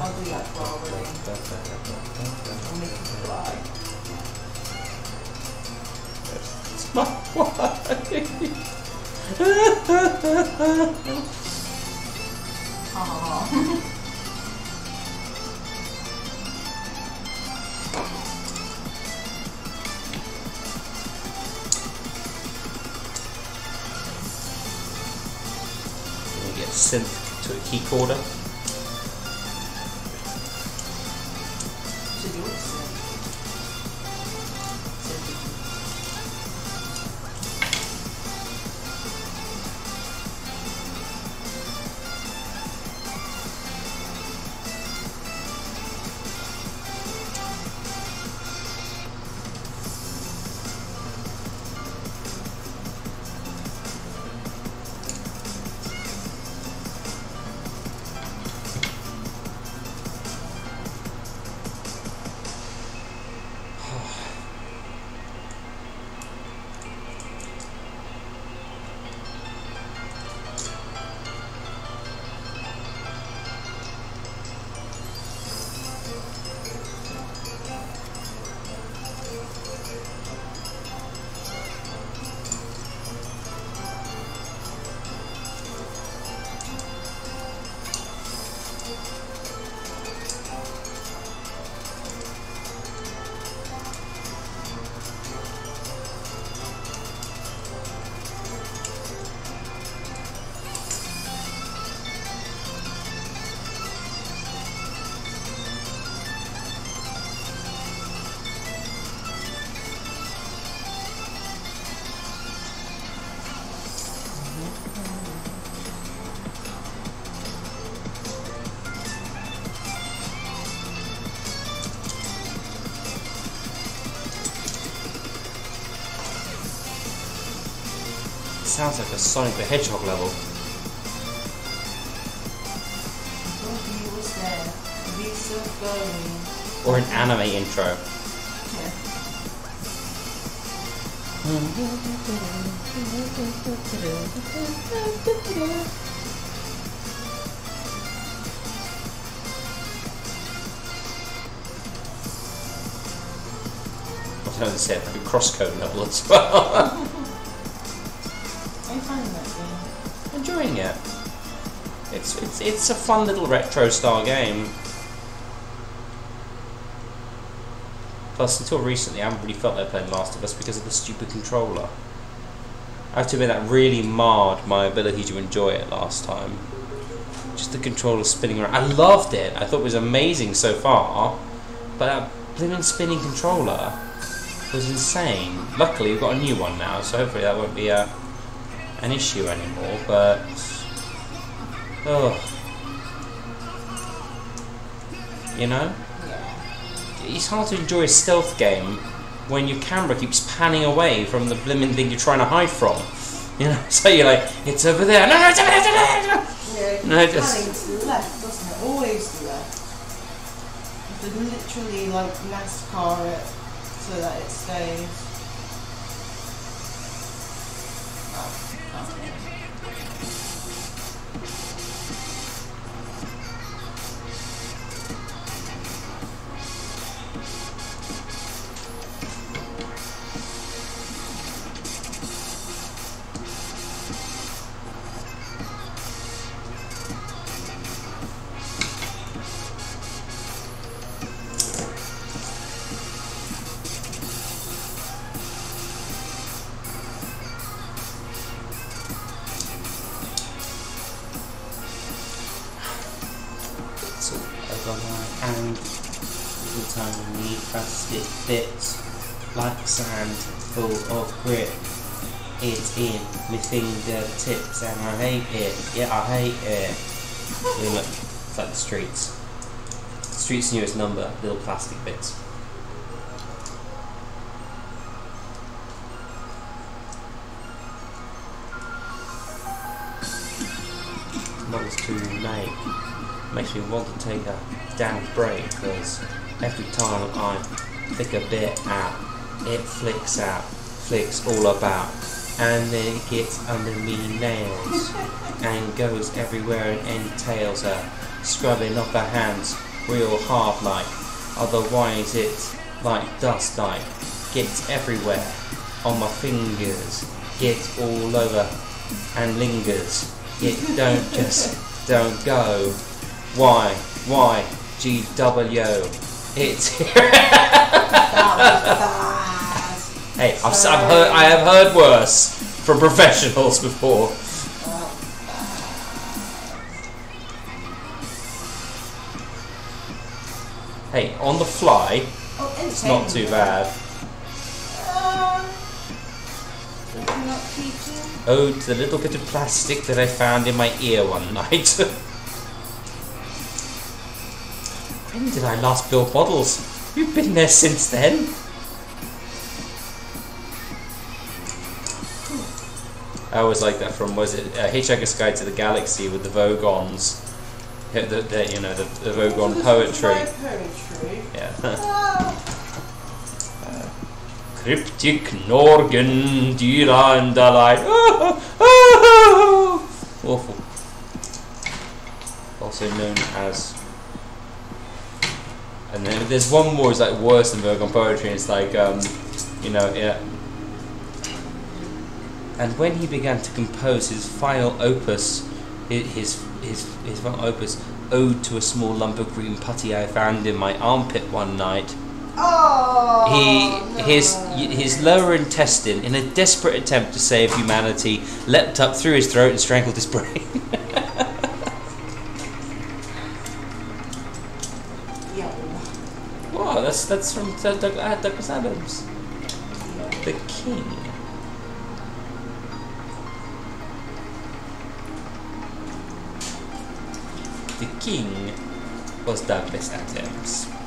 I'll do that for wedding. I'll make it fly. It's my Aww. sounds like a Sonic the Hedgehog level. What he was there. Be still going. Or an anime intro. Yeah. I don't know, a crosscode level as well. It's it's it's a fun little retro style game. Plus, until recently, I haven't really felt like playing Last of Us because of the stupid controller. I have to admit that really marred my ability to enjoy it last time. Just the controller spinning around. I loved it. I thought it was amazing so far, but that blimmin' spinning controller was insane. Luckily, we've got a new one now, so hopefully that won't be a an issue anymore. But oh, you know, Yeah. it's hard to enjoy a stealth game when your camera keeps panning away from the blimmin' thing you're trying to hide from. You know, so you're like, it's over there. No, no, it's over there. it's over there. Yeah, No, it's just- panning to the left, doesn't it? Always the left. You could literally like NASCAR it uh, so that it stays. In my fingertips and I hate it. Yeah, I hate it. Look, it's like the streets. Streets newest number, little plastic bits. Models to make makes me want to take a damn break because every time I flick a bit out, it flicks out, flicks all about, and then it gets under me nails and goes everywhere and entails her, scrubbing off her hands real hard like. Otherwise, it's like dust like gets everywhere on my fingers, gets all over and lingers. It don't just don't go. Why? Why? GW. It's bad. Hey, I've, I've heard, I have heard worse from professionals before. Hey, on the fly, Oh, it's not too bad. Um, you're not teaching? Ode to the little bit of plastic that I found in my ear one night. when did I last build models? You've been there since then. I always like that from was it uh, Hitchhiker's Guide to the Galaxy with the Vogons, the, the, you know the, the Vogon So poetry. is poetry. Yeah. Ah, Cryptic Norgan, Dira and Delight. Awful. Also known as. And then there's one more, it's like worse than Vogon poetry, and it's like, um, you know, yeah. And when he began to compose his final opus, his his his final opus, Ode to a Small Lump of Green Putty I Found in My Armpit One Night, oh, he no. his his lower intestine, in a desperate attempt to save humanity, leapt up through his throat and strangled his brain. Wow, that's that's from Doug, Doug, uh, Douglas Adams, the king. King was Douglas Adams.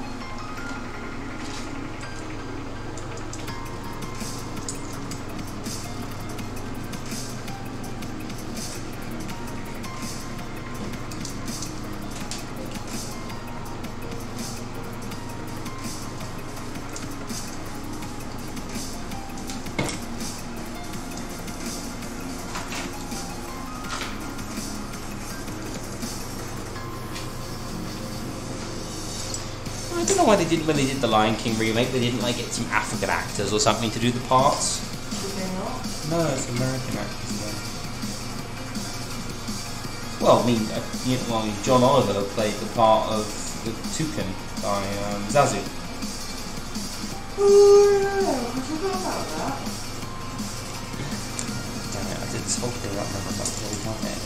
When they did the Lion King remake. They didn't like get some African actors or something to do the parts. Did they not? No, it's American actors. Yeah. Well, I mean, uh, you know, well, John Oliver played the part of the toucan by um, Zazu. Oh, yeah, I forgot about that. Damn it, I did this whole thing up and I got really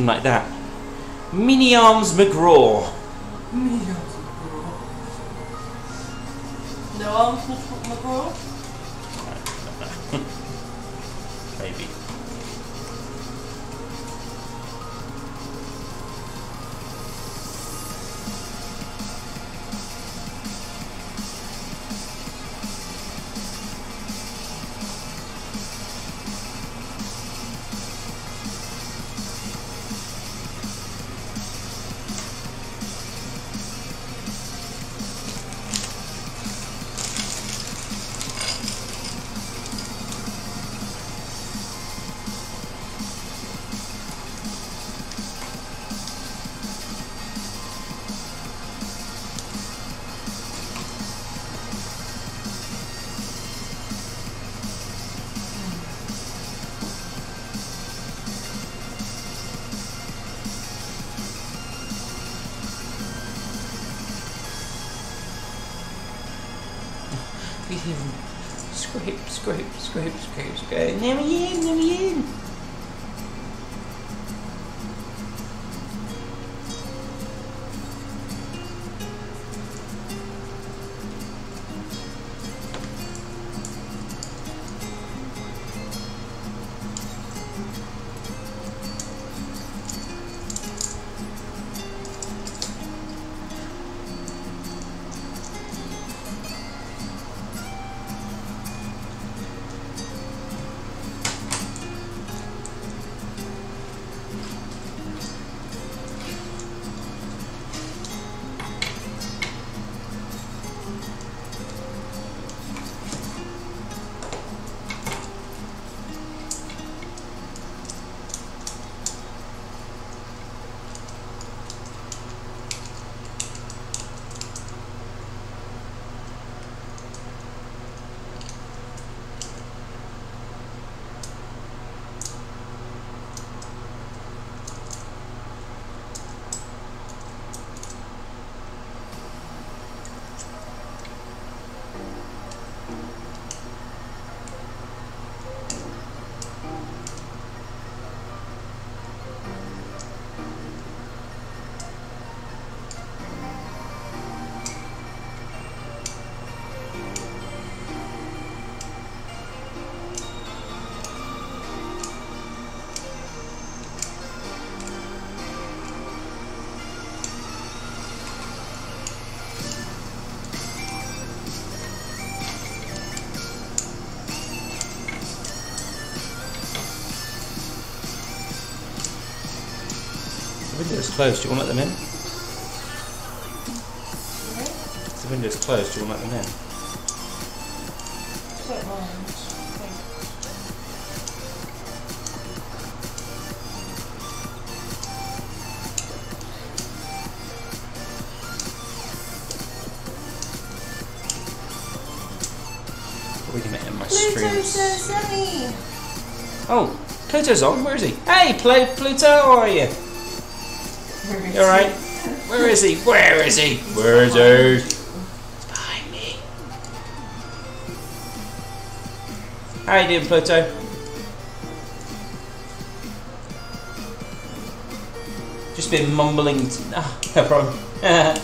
Him like that. Mini Arms McGraw. No arms McGraw? Maybe. Scrape. Let window's closed. Do you want to let them in? The window's closed. Do you want to let them in? Don't mind. We can make in my Pluto streams. says Sammy. Oh, Pluto's on. Where is he? Hey, Pl- Pluto, how are you? You alright? Where is he? Where is he? Where is he? He's behind me. How you doing, Pluto? Just been mumbling. Oh, no problem. oh,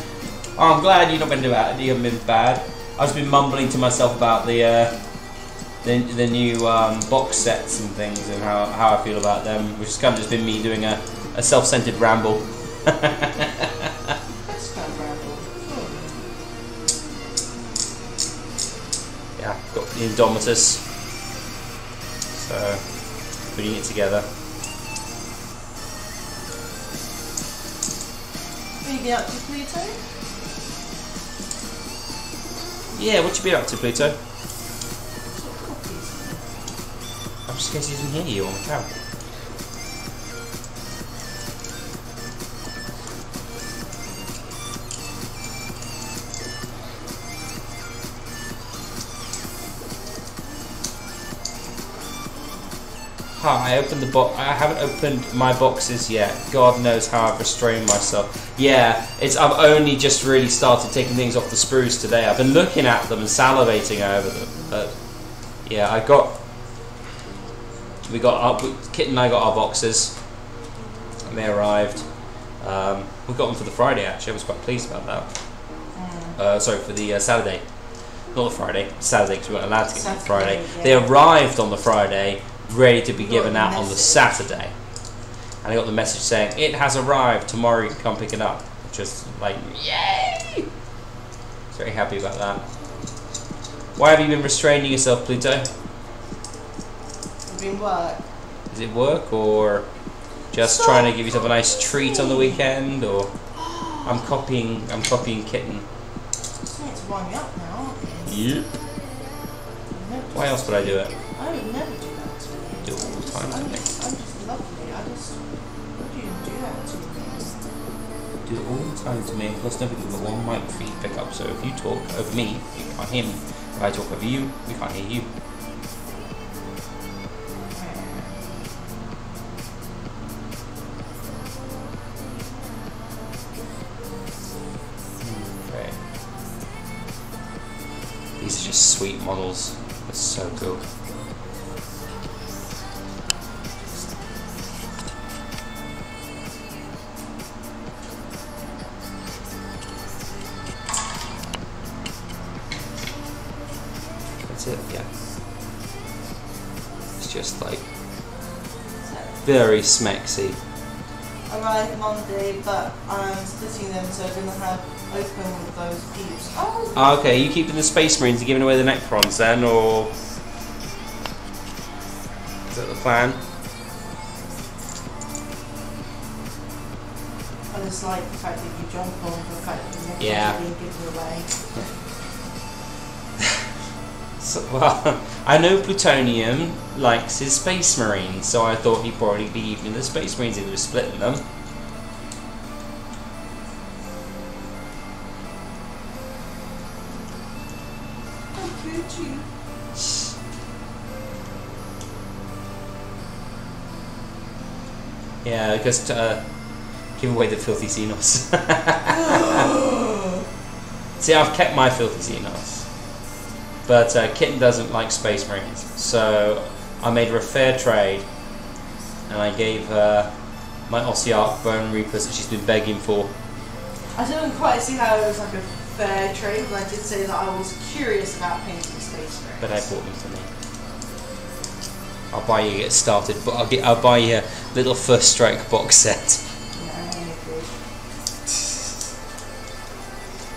I'm glad you've not been bad. You haven't been bad. I've just been mumbling to myself about the uh, the, the new um, box sets and things and how, how I feel about them, which has kind of just been me doing a, a self-centered ramble. That's kind of random. yeah, got the Indomitus. So, putting it together. What you been up to, Pluto? Yeah, what you been up to, Pluto? Sort of copies. I'm just in case he doesn't hear you on the couch. Hi, I opened the box. I haven't opened my boxes yet. God knows how I've restrained myself. Yeah, it's. I've only just really started taking things off the sprues today. I've been looking at them and salivating over them, but yeah, I got we got our, Kit and I got our boxes, and they arrived. Um, we got them for the Friday actually. I was quite pleased about that. Uh, sorry, for the uh, Saturday. not the Friday, Saturday because we weren't allowed to get them on the Friday. Saturday, They arrived on the Friday, ready to be given out on the. Saturday. And I got the message saying, it has arrived, tomorrow you can come pick it up. Just like, yay! Very happy about that. Why have you been restraining yourself, Pluto? It's been work. Is it work or just trying to give yourself a nice treat on the weekend or I'm copying I'm copying kitten. Just need to wind me up now? Yep. Why else would I do it? I would never Do all the I'm just- time to I'm me. just, I'm just lovely. I just. Would you do that to me? Do it all the time to me. Plus nobody got one mic for you to pick so if you talk over me, you can't hear me. If I talk over you, we can't hear you. Okay. These are just sweet models. That's so cool. Very smexy. arrive Monday, but I'm splitting them so I'm going to have open with those peeps. Oh, Ah, okay, you keeping the Space Marines and giving away the Necrons then, or is that the plan? I just like the fact that you jump on the fact that the next Yeah. being given away. So, well, I know Plutonium likes his Space Marines, so I thought he'd probably be evening the Space Marines if he was splitting them. Oh. Yeah, because uh, give away the filthy Xenos. See, I've kept my filthy Xenos, but uh, Kitten doesn't like Space Marines, so I made her a fair trade, and I gave her my Ossiarch Bone Reapers that she's been begging for. I didn't quite see how it was like a fair trade, but I did say that I was curious about painting space marines. But I bought them for me. I'll buy you get started, but I'll get I'll buy you a little First Strike box set. Yeah, I agree.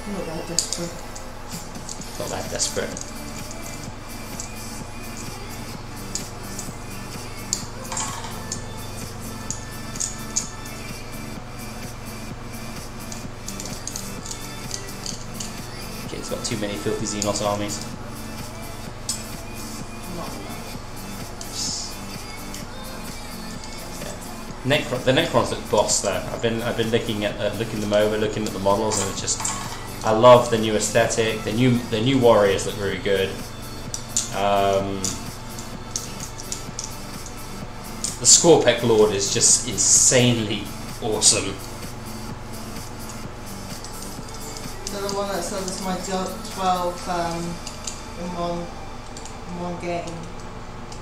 I'm not that desperate. Not that desperate. Too many filthy Xenos armies. The Necrons look boss though. I've been I've been looking at uh, looking them over, looking at the models, and it's just I love the new aesthetic. The new the new warriors look really good. Um, the Skorpekh Lord is just insanely awesome. So one my jo- 12 um, in one in one game.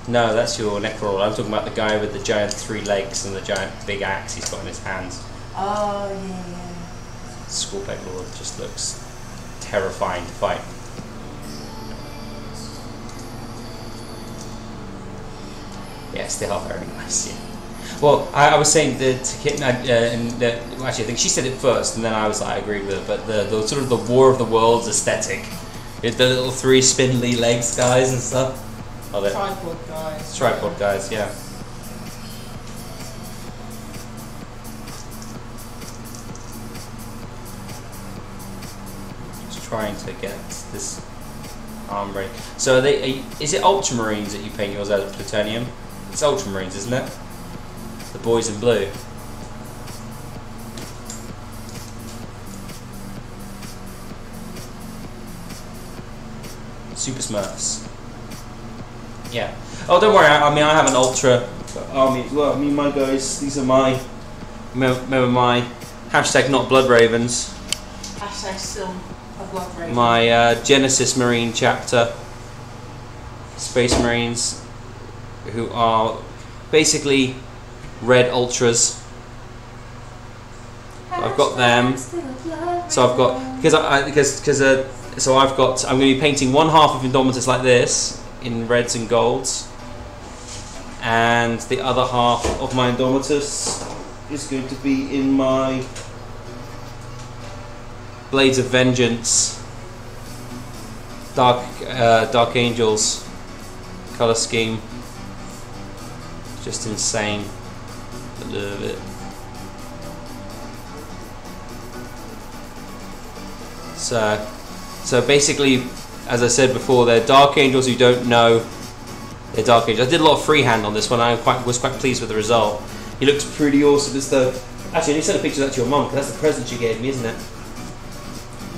No, that's your Necron. I'm talking about the guy with the giant three legs and the giant big axe he's got in his hands. Oh yeah, yeah. Skorpekh Lord just looks terrifying to fight. Yes, they are very nice. Yeah. Well, I, I was saying that Kitten, uh, and that, well, actually, I think she said it first, and then I was like, I agreed with her. But the, the sort of the War of the Worlds aesthetic, with the little three spindly legs guys and stuff. Oh, they're Tripod guys. tripod guys, yeah. Just trying to get this arm ready. So are they? Are you, is it Ultramarines that you paint yours as plutonium? It's Ultramarines, isn't it? The boys in blue. Super Smurfs. Yeah. Oh, don't worry. I, I mean, I have an Ultra army as well. I mean, my guys. These are my. Remember, remember my hashtag not Blood Ravens. Hashtag still a blood raven. My uh, Genesis Marine chapter. Space Marines, who are basically red ultras. I've got them. So I've got because I because because uh, so I've got. I'm going to be painting one half of Indomitus like this in reds and golds, and the other half of my Indomitus is going to be in my Blades of Vengeance, Dark uh, Dark Angels color scheme. Just insane. Love it. So, so basically, as I said before, they're Dark Angels who don't know they're Dark Angels. I did a lot of freehand on this one. I quite was quite pleased with the result. He looks pretty awesome. As though, actually, I need to send a picture of that to your mum because that's the present she gave me, isn't it?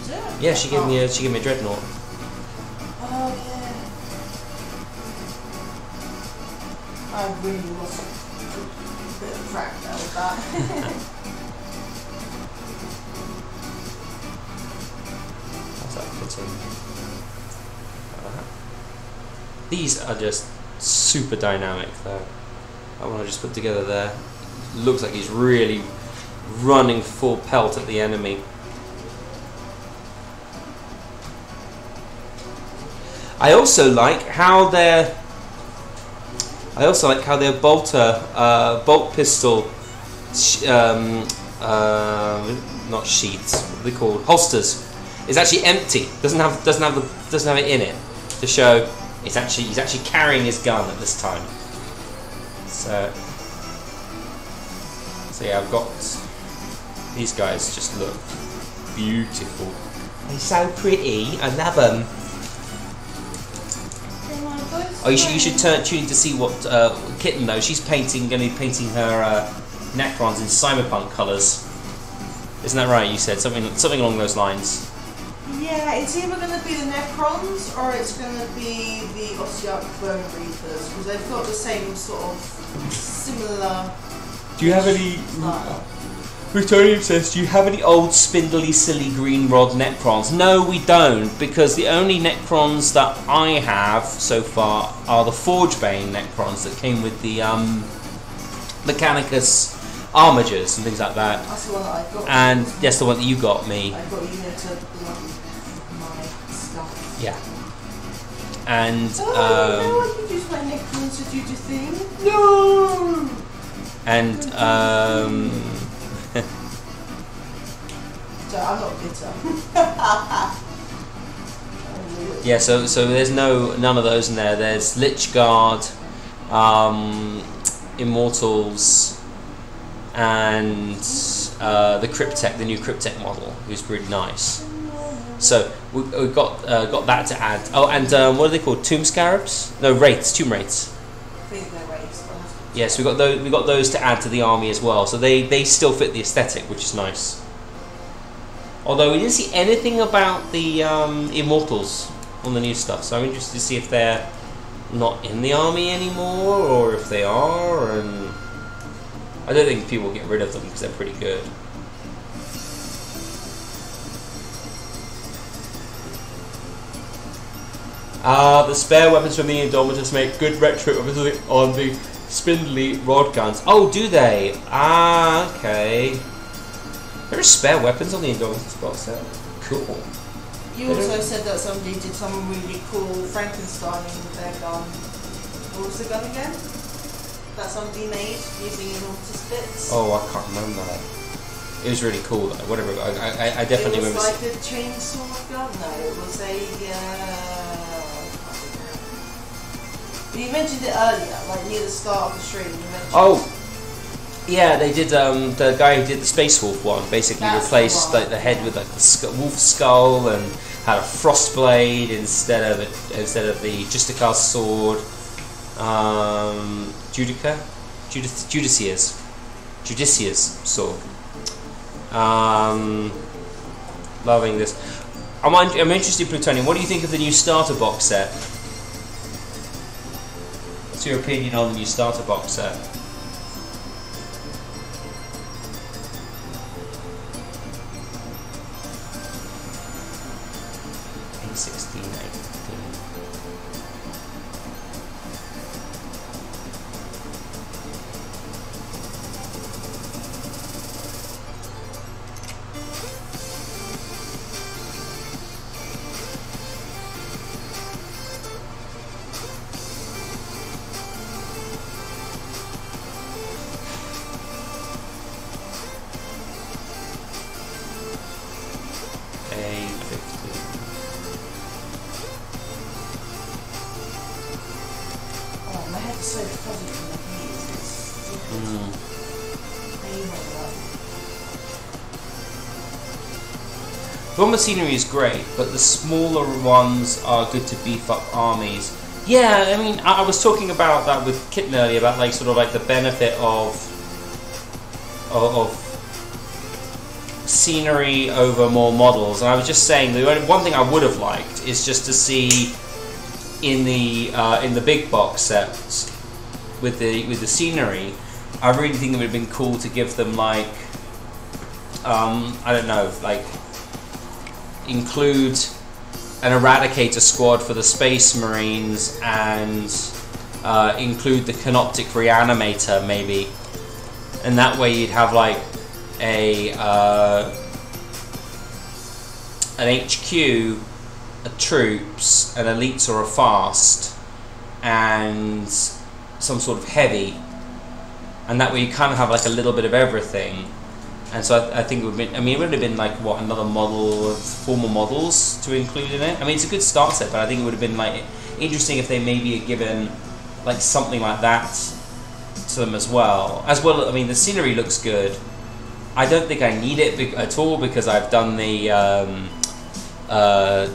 Is it? Yeah, she gave oh. me a she gave me a dreadnought. Oh yeah. I really a that. How's that fitting? These are just super dynamic though. That one I just put together there looks like he's really running full pelt at the enemy. I also like how their I also like how their bolter uh, bolt pistol sh- um, uh, not sheets what are they called? Holsters. It's actually empty. Doesn't have doesn't have the doesn't have it in it to show it's actually he's actually carrying his gun at this time. So so yeah I've got these guys just look beautiful. They're so pretty I love them Oh, you should, you should turn tune in to see what uh, Kitten though. She's painting, going to be painting her uh, Necrons in cyberpunk colours. Isn't that right? You said something something along those lines. yeah, it's either going to be the Necrons or it's going to be the Ossiarch Bone Reapers because they've got the same sort of similar Do you have any? style. Victorian says, "Do you have any old spindly, silly green rod Necrons?" No, we don't, because the only Necrons that I have so far are the Forgebane Necrons that came with the um, Mechanicus armigers and things like that. That's the one that I got. And yes, the one that you got me. I got you here to my stuff. Yeah. And Oh, um, no, I can use my Necrons to do the thing. no. And um, So I'm not bitter. yeah. So so there's no none of those in there. There's Lychguard, um, Immortals, and uh, the Cryptek, the new Cryptek model, who's pretty nice. So we, we've got uh, got that to add. Oh, and um, what are they called? Tomb Scarabs? No, Wraiths. Tomb Wraiths. Have Yes, we got those. We got those to add to the army as well. So they they still fit the aesthetic, which is nice. Although we didn't see anything about the um, Immortals on the new stuff, so I'm interested to see if they're not in the army anymore, or if they are. And I don't think people will get rid of them because they're pretty good. Ah, the spare weapons from the Indomitus make good retro on the- spindly rod guns. Oh, do they? Ah, okay. There are spare weapons on the Indomitus box set. Cool. You also said that somebody did some really cool Frankensteining with their gun. What was the gun again? That somebody made using enormous bits. Oh, I can't remember that. It was really cool though. Whatever. I, I, I definitely it was remember. like a chainsaw gun. No, it was a. Uh, you mentioned it earlier, like near the start of the stream. You Oh, yeah, they did. Um, the guy who did the Space Wolf one basically That's the replaced one. like the head with like the wolf skull and had a frost blade instead of it, instead of the Justicar's sword. Um, Judica, Judic- Judiciar's, Judiciar's. Um, loving this. I'm, I'm interested, Plutonium. What do you think of the new starter box set? What's your opinion on the new starter box set? Scenery is great, but the smaller ones are good to beef up armies. Yeah, I mean, I, I was talking about that with Kitten earlier about like sort of like the benefit of of, scenery over more models, and I was just saying the only one thing I would have liked is just to see in the uh, in the big box sets with the with the scenery. I really think it would have been cool to give them like um, I don't know, like include an eradicator squad for the space marines and uh, include the Canoptek Reanimator maybe and that way you'd have like a uh, an HQ, a troops, an elites or a fast, and some sort of heavy, and that way you kind of have like a little bit of everything. And so I, I think it would be, I mean, it would have been like what another model, four more models to include in it. I mean, it's a good start set, but I think it would have been like interesting if they maybe had given like something like that to them as well. As well, I mean, the scenery looks good. I don't think I need it be- at all because I've done the. Um, uh,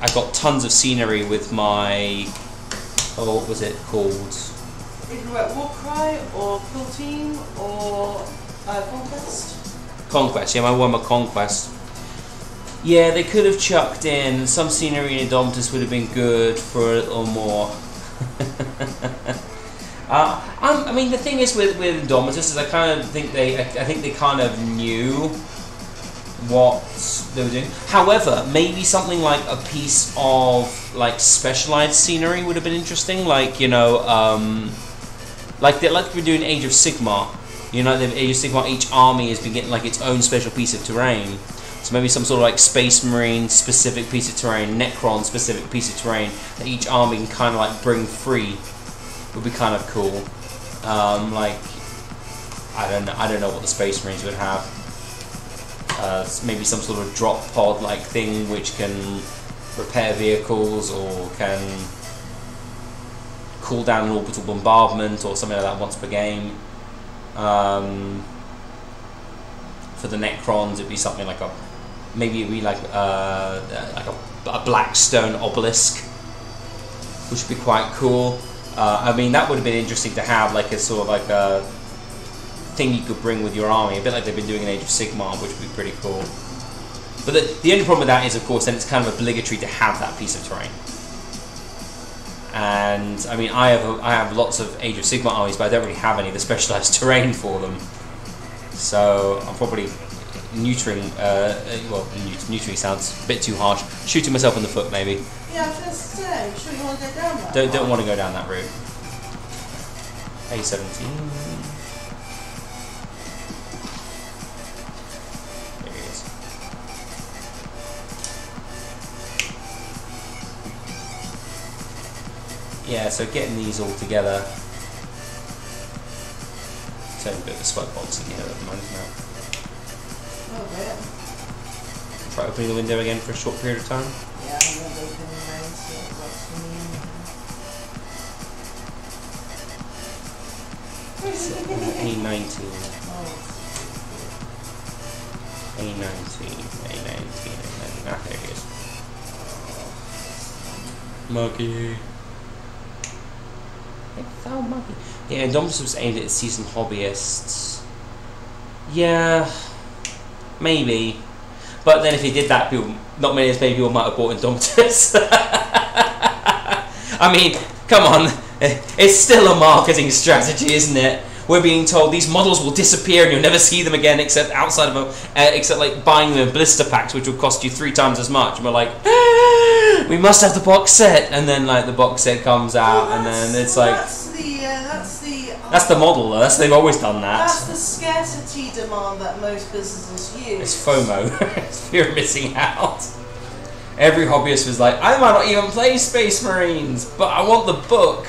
I've got tons of scenery with my. Oh, what was it called? If you were at Warcry or Kill Team or uh, Conquest. Conquest. Yeah, my Warhammer Conquest. Yeah, they could have chucked in some scenery in Indomitus would have been good for a little more. uh, um, I mean, the thing is with with Indomitus is I kind of think they I, I think they kind of knew what they were doing. However, maybe something like a piece of like specialized scenery would have been interesting. Like you know, um, like they like we're doing Age of Sigmar. You know, the Age of Sigmar, each army has been getting like its own special piece of terrain. So maybe some sort of like Space Marine specific piece of terrain, Necron specific piece of terrain that each army can kind of like bring free would be kind of cool. Um, like I don't know, I don't know what the Space Marines would have. Uh, maybe some sort of drop pod like thing which can repair vehicles or can cool down an orbital bombardment or something like that once per game. Um, for the Necrons, it'd be something like a maybe it'd be like uh, like a, a black stone obelisk, which would be quite cool. Uh, I mean, that would have been interesting to have like a sort of like a thing you could bring with your army, a bit like they've been doing in Age of Sigmar, which would be pretty cool. But the, the only problem with that is, of course, then it's kind of obligatory to have that piece of terrain. And I mean, I have I have lots of Age of Sigmar armies, but I don't really have any of the specialized terrain for them. So I'm probably neutering. Uh, uh, well, neutering sounds a bit too harsh. Shooting myself in the foot, maybe. Yeah, I was going to say, sure you want to go down that Don't don't want to go down that route. A17. Yeah, so getting these all together. Turning a bit of a sweat box in here at the moment now. Oh, yeah. Try opening the window again for a short period of time. Yeah, I'm going to open the main so it works for me. A19. Oh, A19, A19, A19. Ah, there he is. Monkey. Yeah, Indomitus was aimed at seasoned hobbyists. Yeah, maybe. But then if he did that, people, not many as many people might have bought Indomitus. I mean, come on. It's still a marketing strategy, isn't it? We're being told these models will disappear and you'll never see them again, except outside of a, uh, except like buying them in blister packs, which will cost you three times as much. And we're like, we must have the box set, and then like the box set comes out, and then it's like That's the. Uh, that's the. uh, that's the model. Though. That's they've always done that. That's the scarcity demand that most businesses use. It's FOMO. it's fear of missing out. Every hobbyist was like, I might not even play Space Marines, but I want the book.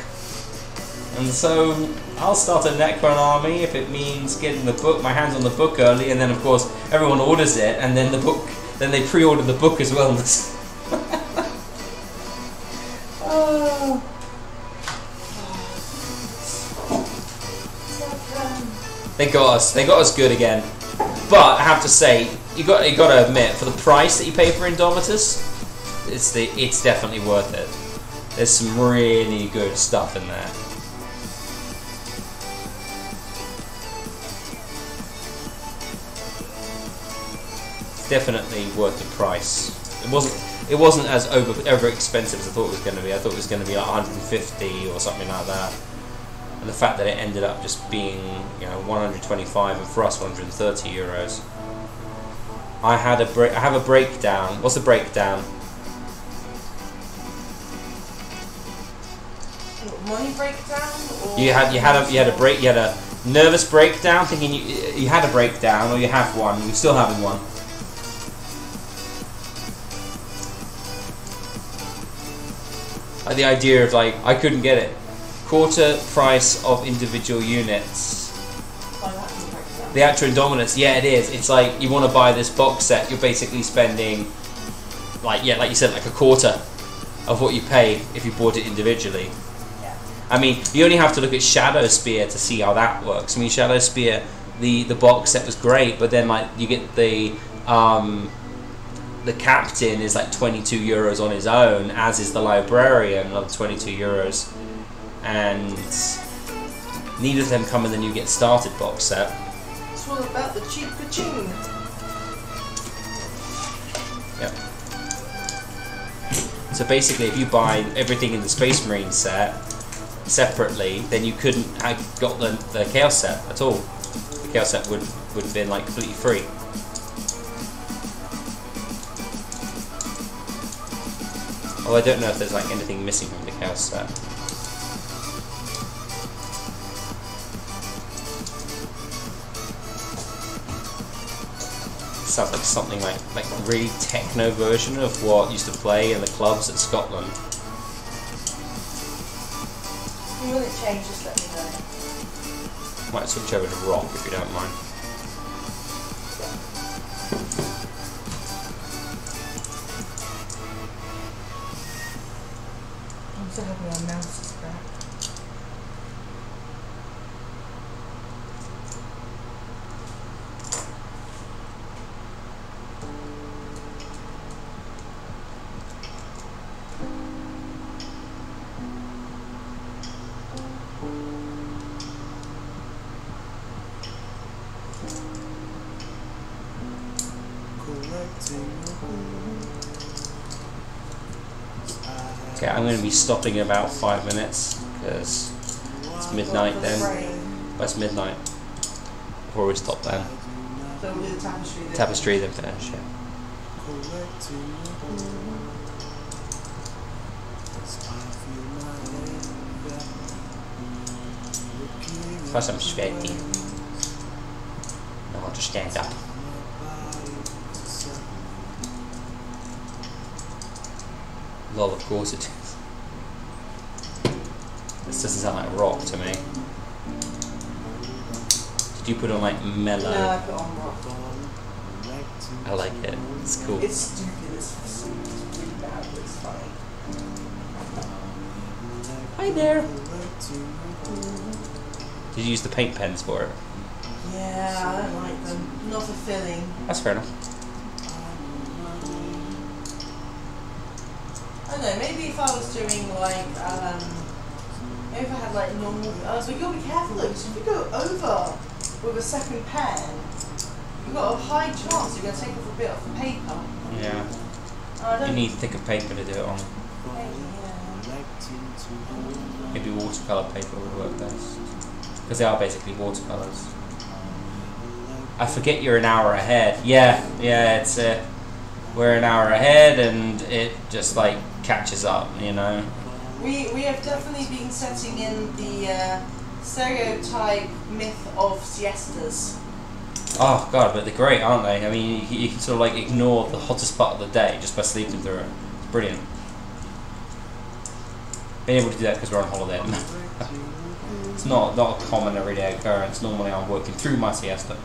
And so I'll start a Necron army if it means getting the book, my hands on the book early, and then of course everyone orders it, and then the book, then they pre-order the book as well. oh. They got us. They got us good again. But I have to say, you got you got to admit for the price that you pay for Indomitus, it's the it's definitely worth it. There's some really good stuff in there. Definitely worth the price. It wasn't it wasn't as over over expensive as I thought it was going to be. I thought it was going to be like 150 or something like that. And the fact that it ended up just being you know 125 and for us 130 euros. I had a break. I have a breakdown. What's a breakdown? Money breakdown? Or You had you had a you had a break. You had a nervous breakdown, thinking you you had a breakdown, or you have one. You're still having one. Like the idea of like I couldn't get it. Quarter price of individual units. Oh, that's a breakdown. The actual Indomitus, yeah, it is. It's like you want to buy this box set, you're basically spending, like yeah, like you said, like a quarter of what you pay if you bought it individually. Yeah. I mean, you only have to look at Shadowspear to see how that works. I mean, Shadowspear, the the box set was great, but then like you get the um, the captain is like 22 euros on his own, as is the librarian, another 22 euros, and neither of them come in the new Get Started box set. It's all about the cheap ka-ching. Yep. So basically, if you buy everything in the Space Marine set separately, then you couldn't have got the, the Chaos set at all. The Chaos set would would have been like completely free. Oh, I don't know if there's like anything missing from the Chaos set. Sounds like something like like really techno version of what used to play in the clubs at Scotland. When it changes, let me know. Might switch over to rock if you don't mind. Still having my mouse stopping in about five minutes because it's midnight then. That's midnight. Before we stop then. So we'll do the tapestry then. Tapestry then finish. Yeah. First I'm sweaty. I want to stand up. Lol, of course it. This doesn't sound like rock to me. Did you put on like mellow? No, I put on rock. I like it. It's cool. It's stupid. It's, really bad, but it's funny. Hi there. Did you use the paint pens for it? Yeah, I don't like them. Not fulfilling. That's fair enough. I don't know, maybe if I was doing like, um, I had like normal, uh, but you'll be careful though, because if you go over with a second pen, you've got a high chance you're going to take off a bit of the paper. Yeah. And You need thicker paper to do it on. yeah. Maybe watercolor paper would work best. Because they are basically watercolors. I forget you're an hour ahead. Yeah, yeah, it's uh, we're an hour ahead and it just like catches up, you know. We, we have definitely been setting in the uh, stereotype myth of siestas. Oh god, but they're great, aren't they? I mean, you, you can sort of like ignore the hottest part of the day just by sleeping through it. It's brilliant. Being able to do that because we're on holiday. it's not not a common everyday occurrence. Normally, I'm working through my siesta.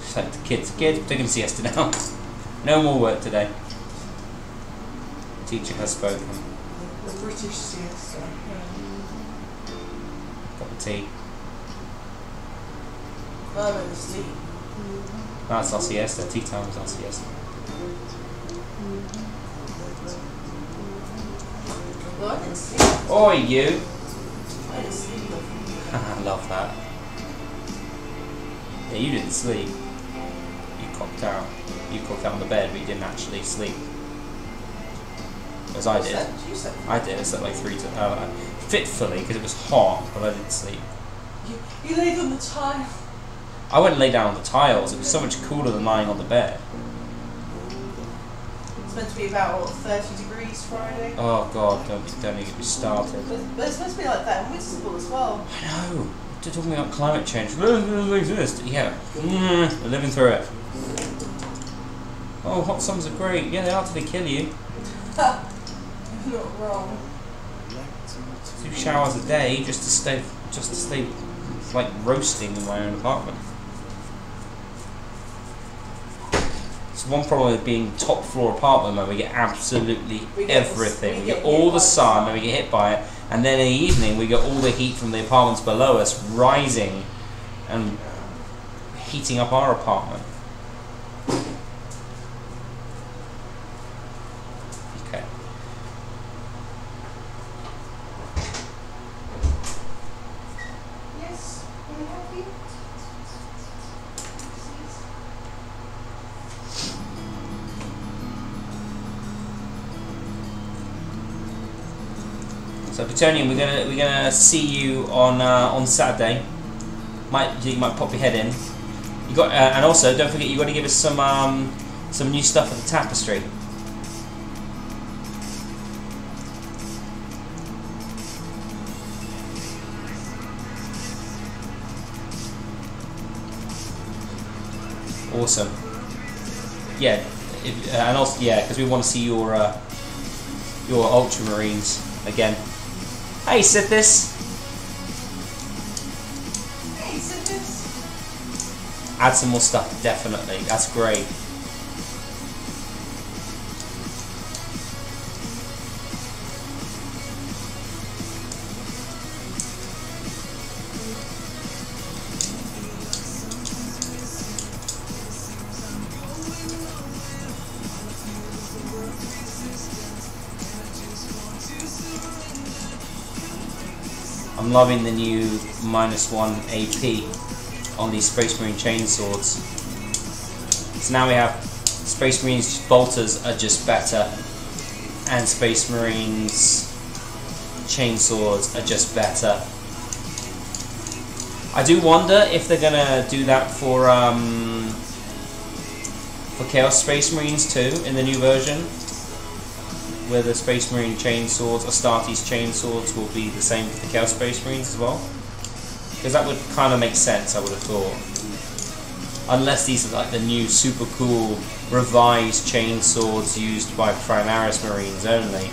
It's like the kids, kids, taking siesta now. no more work today. Teacher has spoken. The British siesta. Cup of tea. No, I'm in sleep. That's our siesta. Tea time is our siesta. Mm-hmm. No, I didn't sleep. Oi, oh, you! I didn't sleep. I love that. Yeah, you didn't sleep. You cocked out. You cocked out on the bed, but you didn't actually sleep. As I did. slept, You slept. I did. I slept like three to uh, fitfully because it was hot, but I didn't sleep. You, you laid on the tile. I went and lay down on the tiles. It was so much cooler than lying on the bed. It's meant to be about what, 30 degrees Friday. Oh God, don't be, don't even get me started. But, but it's supposed to be like that in Whitstable as well. I know. They're talking about climate change. Exist. Yeah. Mm, we're living through it. Oh, hot summers are great. Yeah, they are till they kill you. Not wrong. Two showers a day just to stay, just to stay, like roasting in my own apartment. It's one problem with being top floor apartment where we get absolutely We get the- everything. we We, get get all the the sun sun. and we get hit by it, and then in the evening we get all the heat from the apartments below us rising and heating up our apartment. Plutonium, we're gonna we're gonna see you on uh, on Saturday. Might you might pop your head in. You got uh, and also don't forget you got to give us some um, some new stuff for the tapestry. Awesome. Yeah, if, uh, and also yeah, because we want to see your uh, your Ultramarines again. Hey, Sithis! Hey, so this. Add some more stuff, definitely. That's great. Loving the new minus one AP on these Space Marine chainswords. So now we have Space Marines bolters are just better, and Space Marines chainswords are just better. I do wonder if they're gonna do that for um, for Chaos Space Marines too in the new version, where the Space Marine chainswords, Astartes chainswords, will be the same for the Chaos Space Marines as well. Because that would kind of make sense, I would have thought. Unless these are like the new super cool revised chainswords used by Primaris Marines only.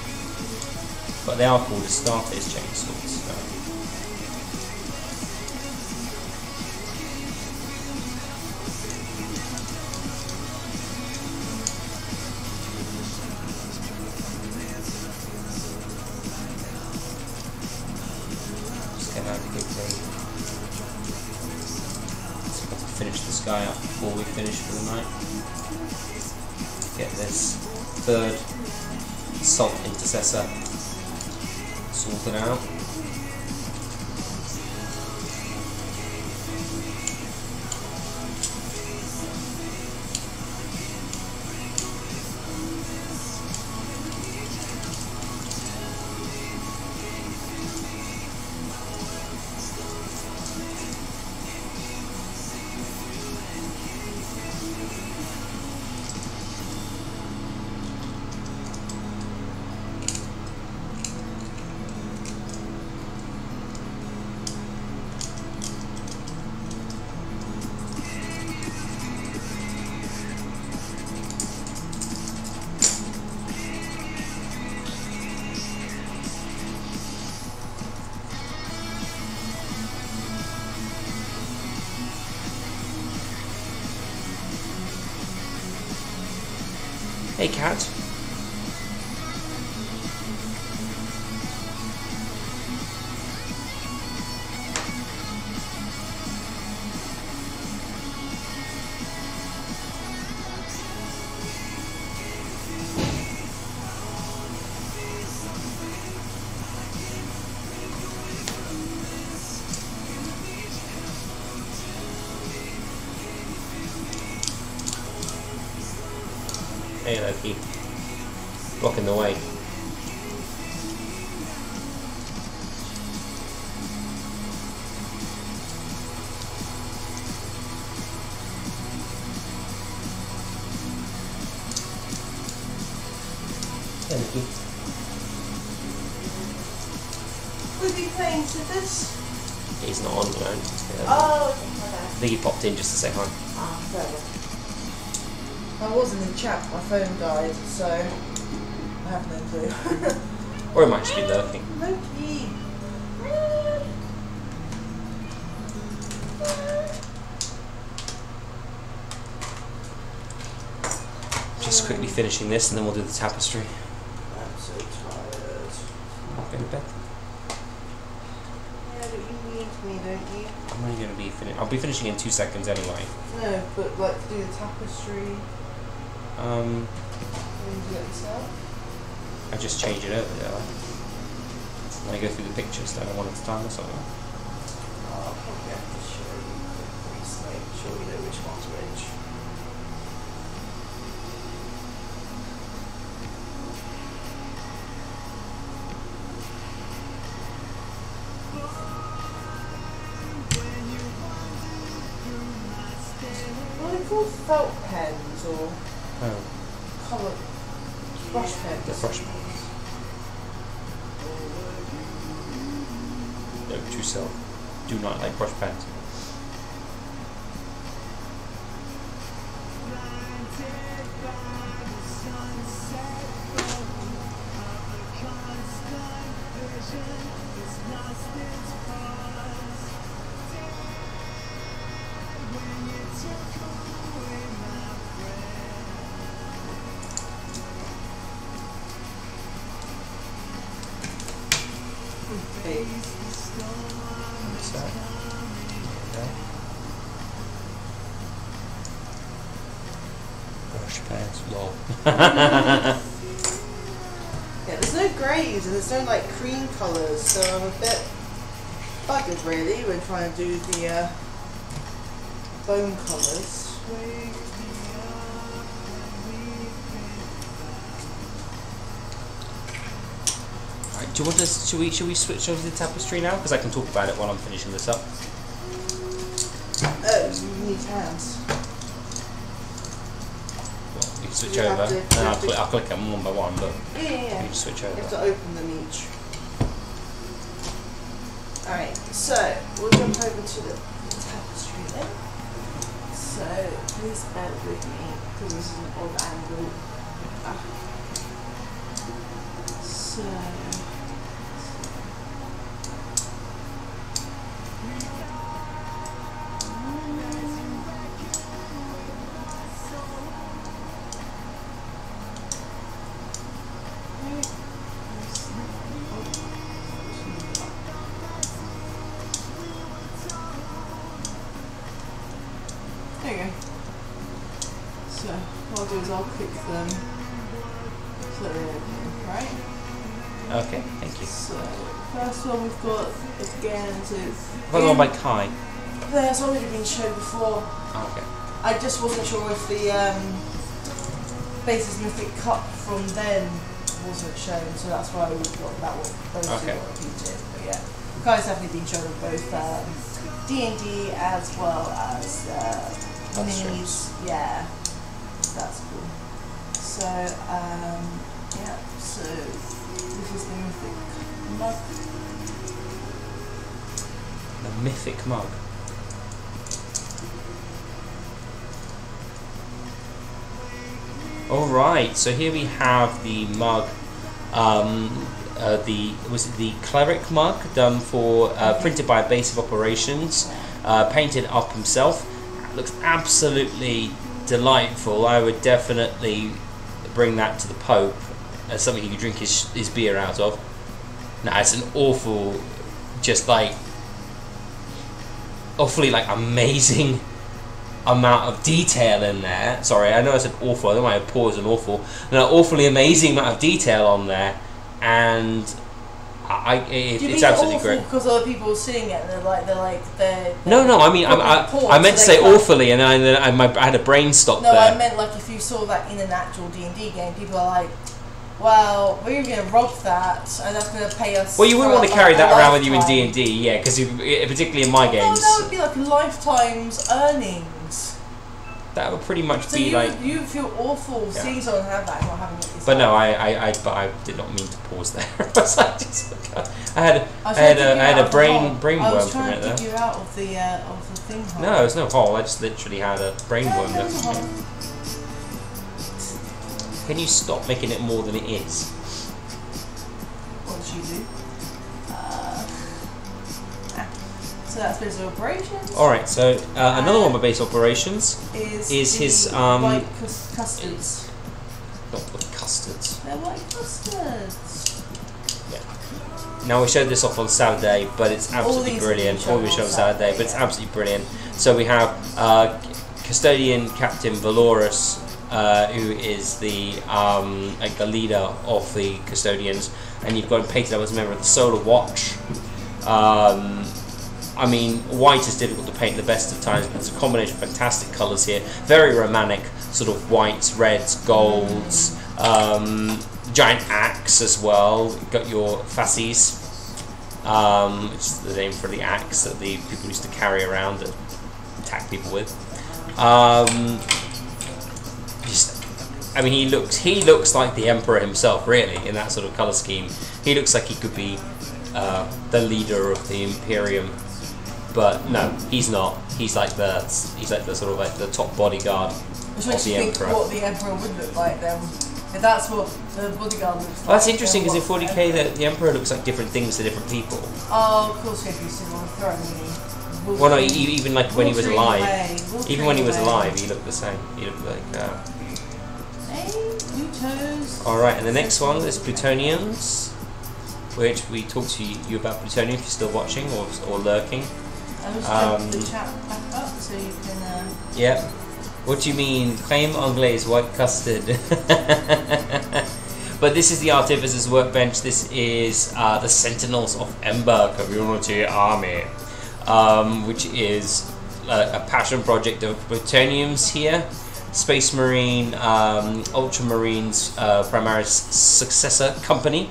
But they are called Astartes chainswords. Sorted out. Hey cat. 15 just to say hi. Ah, terrible. I wasn't in chat, my phone died, so I have no clue. or it might just be lurking. Loki! Just quickly finishing this and then we'll do the tapestry. I'm so tired. Go to bed. I'm only going to be fin- I'll be finishing in two seconds anyway. No, but like to do the tapestry, Um, you do it yourself? I just change it over there. I go through the pictures then one at a time or something. Yeah, there's no greys and there's no like cream colours, so I'm a bit buggered really when trying to do the uh, bone colours. Right, do you want us? Should we? Should we switch over to the tapestry now? Because I can talk about it while I'm finishing this up. Oh, you need hands. Well, you can switch You over. to- and I'll click. I'll click them one by one, but Yeah, yeah, you yeah. just switch You have over. to open them each. Alright, so we'll jump over to the tapestry then. So please bear with me because this is an odd angle. Ah. So. Shown before. Okay. I just wasn't sure if the um, Basis Mythic Cup from then wasn't shown, so that's why we got that one. Those Okay. two got repeated. But yeah, Kai's definitely been shown on both um, D&D as well as uh, That's minis. Yeah, that's cool. So, um, yeah, so this is the Mythic mug. The mythic mug. All right, so here we have the mug. Um, uh, the was it the cleric mug done for uh, printed by Base of Operations, uh, painted up himself. Looks absolutely delightful. I would definitely bring that to the Pope as something he could drink his, his beer out of. Now it's an awful, just like awfully like amazing amount of detail in there. Sorry, I know I said awful. I don't want to pause an awful. An awfully amazing amount of detail on there, and I, it, Do you it's mean absolutely awful great. because other people are seeing it and they're like they're like they're, No, no, I mean, I'm, I, Poor, I meant to say can't- awfully, and I, and then I, my, I had a brain stop No, there. I meant like if you saw that in an actual D and D game, people are like, "Well, we're going to rob that, and that's going to pay us." well, you wouldn't want to carry that around with you in. D and D, yeah, because particularly in my No, games, that would be like lifetime's earnings. That would pretty much So be you like. you feel awful Yeah. seeing someone have that not having it. yourself. But no, I, I, I, but I did not mean to pause there. I just, I had, I I had a, I had a brain, brain I worm was for a trying minute to there. you out of the uh, of the thing. hole. No, it's no hole. I just literally had a brain Yeah, worm. there was a There. hole. Can you stop making it more than it is? What did you do? So that's base of operations. All right. So uh, another one of my base operations, Is, is his, um, white cus- custards? not the custards. They're white custards. Now we showed this off on Saturday, but it's absolutely brilliant. All we showed on on Saturday, but it's absolutely brilliant. So we have uh, custodian Captain Valoris, uh, who is the um, like the leader of the custodians, and you've got him painted up as a member of the Solar Watch. Um, I mean, white is difficult to paint the best of times, but it's a combination of fantastic colours here. Very romantic, sort of whites, reds, golds. Um, giant axe as well. You've got your fasces, um, which is the name for the axe that the people used to carry around and attack people with. Um, just, I mean, he looks he looks like the emperor himself, really, in that sort of color scheme. He looks like he could be uh, the leader of the Imperium, but no, he's not. He's like the he's like the sort of like the top bodyguard Which of makes the you think emperor. what the emperor would look like then. If that's what the bodyguard looks like. Well, that's interesting because in what- 40k, the, the emperor looks like different things to different people. Oh, of course, if you sit on the throne, really. Well, no, e- even like when he was alive, even when he was alive, he looked the same. He looked like. Uh, Hey, Plutos. All right, and the next one is plutoniums, which we talked to you about plutonium if you're still watching or, or lurking. Um, the chat back up so you can. Uh, Yep. What do you mean? Creme anglaise, white custard. but this is the Artificer's workbench. This is uh, the Sentinels of Ember Community Army, um, which is a, a passion project of plutoniums here. Space Marine, um, Ultramarines, uh, Primaris successor company.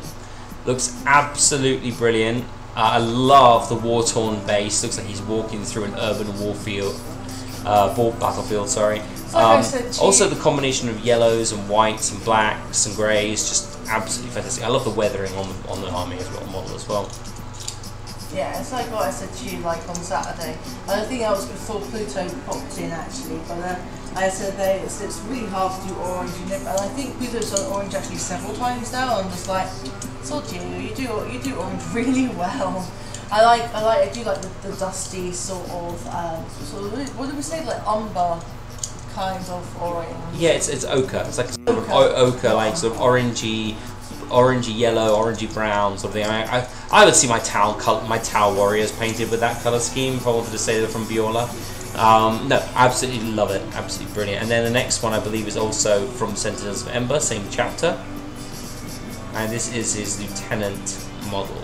Looks absolutely brilliant. Uh, I love the war torn base. Looks like he's walking through an urban warfield, uh, war battlefield. Sorry. Um, also, the combination of yellows and whites and blacks and greys, just absolutely fantastic. I love the weathering on the on the army as well model as well. yeah, it's like what I said to you like on Saturday. I don't think that was before Pluto popped in actually, but uh, I said that it's, it's really hard to do orange, and and I think Pluto's done orange actually several times now. I'm just like, sod you, you do you do orange really well. I like I like I do like the, the dusty sort of um, sort of what do we say like umber kind of orange. Yeah, it's it's ochre. It's like a sort of Ochre. o- ochre, like sort of orangey, orangey yellow, orangey brown sort of thing. I, I, I would see my Tau col- my Tau warriors painted with that color scheme. If I wanted to say they're from Vior'la. Um, no, absolutely love it. Absolutely brilliant. And then the next one I believe is also from Sentinels of Ember, same chapter. And this is his lieutenant model.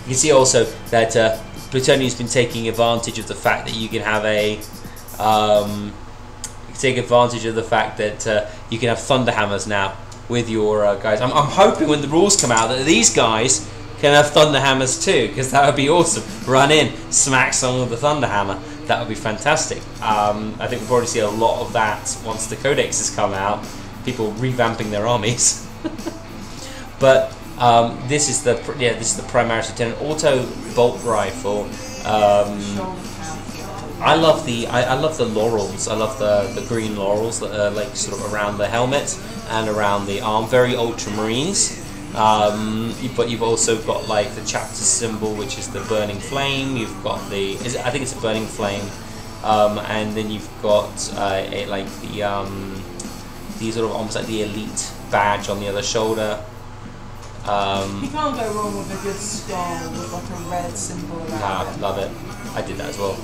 You can see also that uh, Plutonium's been taking advantage of the fact that you can have a um, take advantage of the fact that uh, you can have thunderhammers now with your uh, guys. I'm, I'm hoping when the rules come out that these guys can have thunderhammers too, because that would be awesome. Run in, smack someone with a thunderhammer. That would be fantastic. Um, I think we'll probably see a lot of that once the Codex has come out. People revamping their armies. but um, this is the yeah this is the Primaris lieutenant auto bolt rifle. Um, I love the I, I love the laurels. I love the, the green laurels that are like sort of around the helmet and around the arm. Very ultramarines. Um, but you've also got like the chapter symbol, which is the burning flame. You've got the is it, I think it's a burning flame, um, and then you've got uh, a, like the um, the sort of almost like the elite badge on the other shoulder. Um, You can't go wrong with a good skull with like a red symbol Nah, it. love it. I did that as well.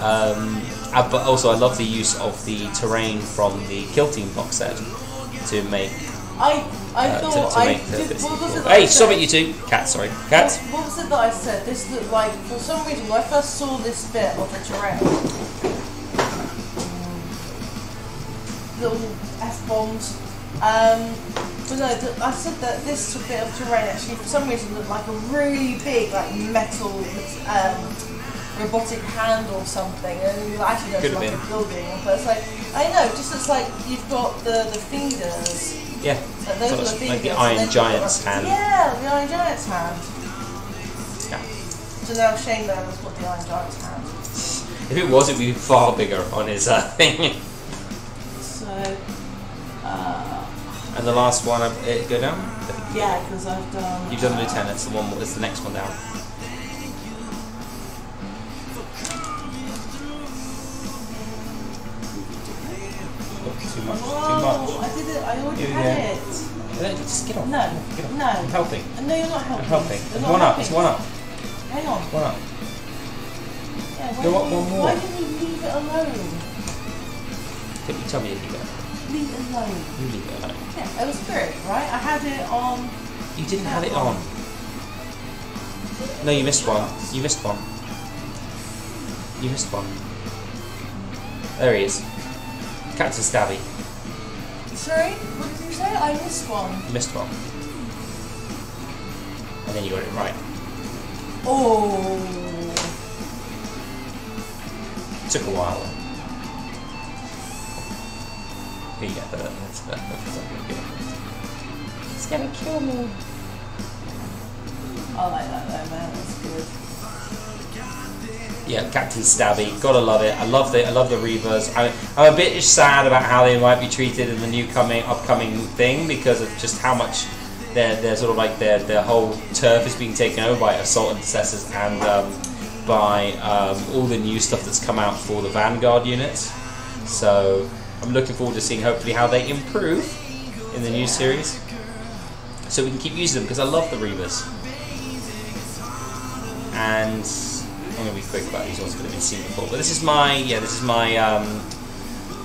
Um, uh, but also, I love the use of the terrain from the Kill Team box set to make I I uh, thought to, to I did, what was it board. that I Hey, stop it, you two! Cat, sorry. Cat? What was it that I said? This looked like, for some reason, when I first saw this bit of the terrain, little f bombs. Um, but no, I said that this bit of terrain actually, for some reason, looked like a really big, like metal, um, robotic hand or something, and it actually Could like a building. But it's like, I know, just it's like you've got the the fingers. Yeah. Like those So are the fingers. like the Iron then you've got, Giant's hand. Yeah, the Iron Giant's hand. Yeah. So now Shane Bear has got the Iron Giant's hand. If it was, it'd be far bigger on his uh, thing. So, uh, and the last one, uh, it go down? yeah, because I've done. You've done uh, Lieutenant's, the one, it's the next one down. Oh, too much, I did it. I already we had go. it. Uh, Just get off. No, Get off. no. I'm helping. No, you're not I'm helping. helping. You're It's one up, it's one up. Hang on. One up. Yeah, Go up didn't one more. Why didn't you leave it alone? Can you tell me if you go? Leave it alone. You leave it alone. Yeah, it was good, right? I had it on. You didn't have it on. No, you missed one. You missed one. You missed one. There he is. Captain Stabby. Sorry, what did you say? I missed one. You missed one. And then you got it right. Oh. Took a while. Here you go. That's, that's, that's not good. It's gonna kill me. I like that though, man. That's good. Yeah, Captain Stabby, gotta love it. I love the I love the Reivers. I, I'm a bit sad about how they might be treated in the new coming upcoming thing because of just how much their their sort of like their their whole turf is being taken over by assault intercessors and um, by um, all the new stuff that's come out for the Vanguard units. So I'm looking forward to seeing hopefully how they improve in the new series, so we can keep using them because I love the Reivers. And I'm gonna be quick about these ones because they've been seen before. But this is my yeah, this is my um,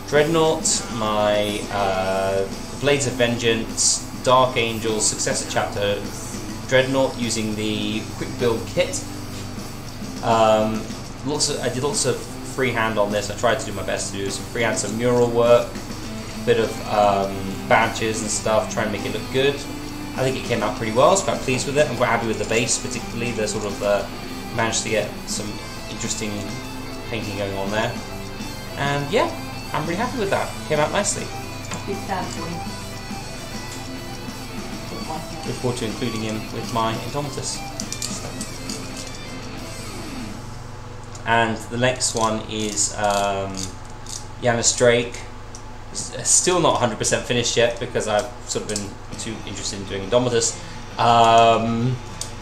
Dreadnought, my uh, Blades of Vengeance, Dark Angels, Successor Chapter Dreadnought using the quick build kit. Um, lots of, I did lots of freehand on this. I tried to do my best to do some freehand, some mural work, a bit of um, badges and stuff, trying to make it look good. I think it came out pretty well. I was quite pleased with it. I'm quite happy with the base, particularly. The sort of uh, managed to get some interesting painting going on there. And yeah, I'm really happy with that. Came out nicely. Big fan for you. Don't like it. Look forward to including him with my Indomitus. And the next one is um, Yanis Drake. Still not 100% finished yet because I've sort of been too interested in doing Indomitus. Um,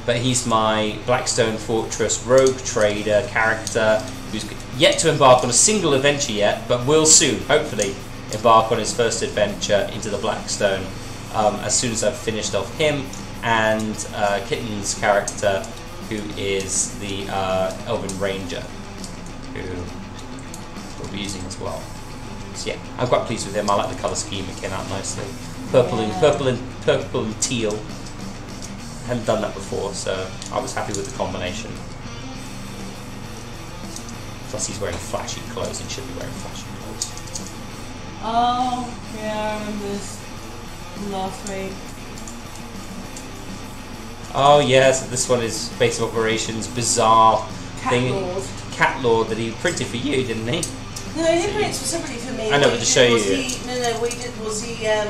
but he's my Blackstone Fortress rogue trader character who's yet to embark on a single adventure yet, but will soon, hopefully, embark on his first adventure into the Blackstone um, as soon as I've finished off him and uh, Kitten's character, who is the uh, Elven Ranger, who we'll be using as well. So yeah, I'm quite pleased with him. I like the colour scheme; it came out nicely. Purple and Yeah. purple and purple and teal. Hadn't done that before, so I was happy with the combination. Plus, he's wearing flashy clothes and should be wearing flashy clothes. Oh, yeah, I remember this last week. Oh yes, this one is base of operations bizarre Cat thing. Lord. Cat Lord that he printed for you, didn't he? No, he didn't print it specifically for me. I know, but to show you. He, no, no, what he did was he um,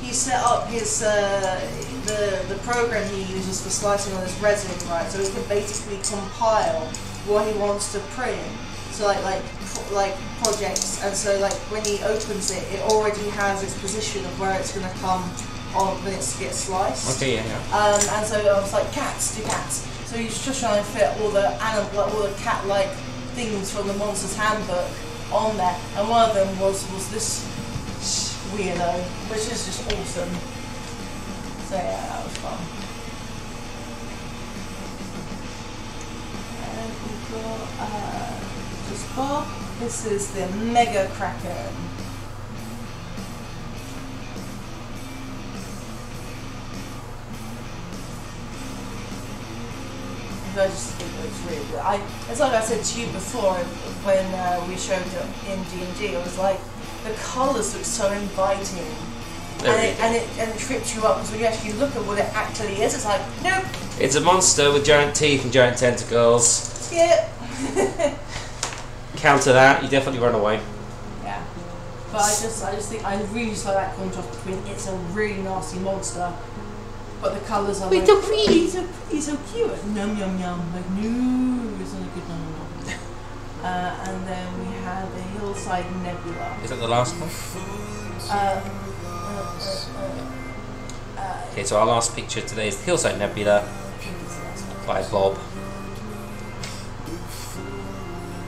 he set up his uh, the the program he uses for slicing on his resin, right? So he can basically compile what he wants to print. So like like pro- like projects, and so like when he opens it, it already has its position of where it's going to come on when it gets sliced. Okay, yeah, yeah. Um, and so I was like, cats, do cats. So he's just trying to fit all the animal, like, all the cat-like things from the Monsters Handbook on there. And one of them was was this weirdo, which is just awesome there as well. And we've got uh, just Bob. This is the Mega Kraken. I just think it looks really good. I, it's like I said to you before when uh, we showed it in D&D, it was like, the colours look so inviting they're and it, and it and it trips you up because when you actually look at what it actually is, it's like nope, It's a monster with giant teeth and giant tentacles. skip. Counter that, you definitely run away. Yeah. But I just, I just think I really just like that contrast between it's a really nasty monster, but the colours are Wait, like they're pretty. He's so he's so cute. Yum yum yum. Like no, it's not a good nom nom. nom. Uh, and then we have the Hillside Nebula. Is that the last one? Um, uh, uh, uh, uh, Okay, so our last picture today is the Hillside Nebula I think it's the last one. by Bob.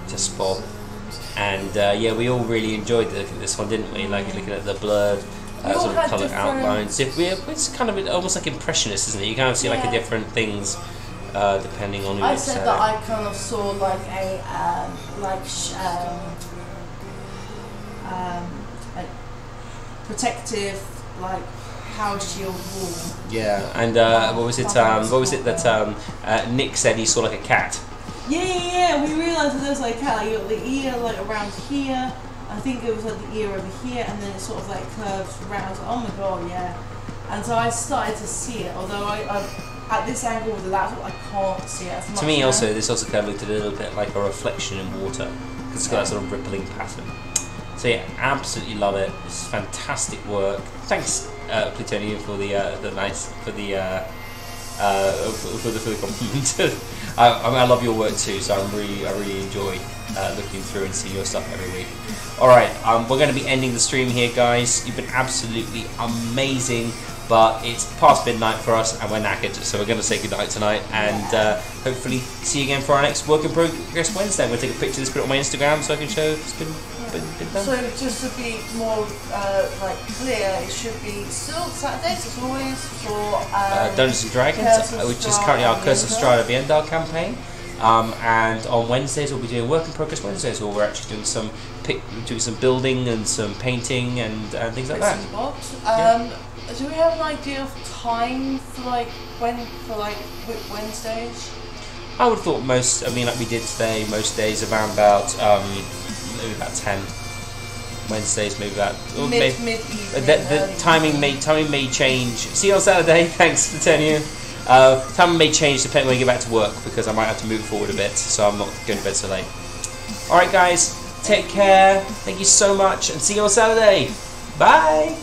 Just Bob. And uh, yeah, we all really enjoyed the, this one, didn't we? Like looking at the blurred uh, sort of colour outlines. If we, it's kind of almost like impressionist, isn't it? You kind of see like a different things uh, depending on who I said at. that I kind of saw like a um, like sh- um, um, like protective like power shield wall. Yeah, and uh, what was it? Um, what was it that um, uh, Nick said? He saw like a cat. Yeah, yeah, yeah. We realised that there's like a cat, like you got the ear like around here. I think it was like the ear over here, and then it sort of like curves around. Oh my god, yeah. And so I started to see it, although I, I at this angle with the laptop I can't see it. To me, now. also, this also kind of looked a little bit like a reflection in water because it's got that sort of rippling pattern. Yeah, absolutely love it. It's fantastic work. Thanks, uh, Plutonium, for the uh, the nice for the uh, uh, for, for the for the compliment. I, I, love your work too, so I'm really I really enjoy uh, looking through and seeing your stuff every week. All right, um, we're going to be ending the stream here, guys. You've been absolutely amazing. But it's past midnight for us and we're knackered, so we're going to say goodnight tonight and uh, hopefully see you again for our next Work in Progress Wednesday. I'm going to take a picture of this, put it on my Instagram so I can show it's been. So just to be more uh, like clear, it should be still Saturdays as always for um, uh, Dungeons and Dragons, of uh, which is currently our Curse of. Strahd the Endar campaign. Um, and on Wednesdays we'll be doing Work in Progress Wednesdays, where we're actually doing some pic- doing some building and some painting and, and things like that. bobs. Yeah. Um, Do we have an idea of time for like when for like Wednesdays? I would have thought most. I mean, like we did today, most days around about um, maybe about ten. Wednesdays maybe about or Mid maybe, mid Uh, evening. the, the timing may timing may change. See you on Saturday. Thanks for telling you. Uh, timing may change depending when I get back to work because I might have to move forward a bit, so I'm not going to bed so late. All right, guys, take care. Thank you so much, and see you on Saturday. Bye.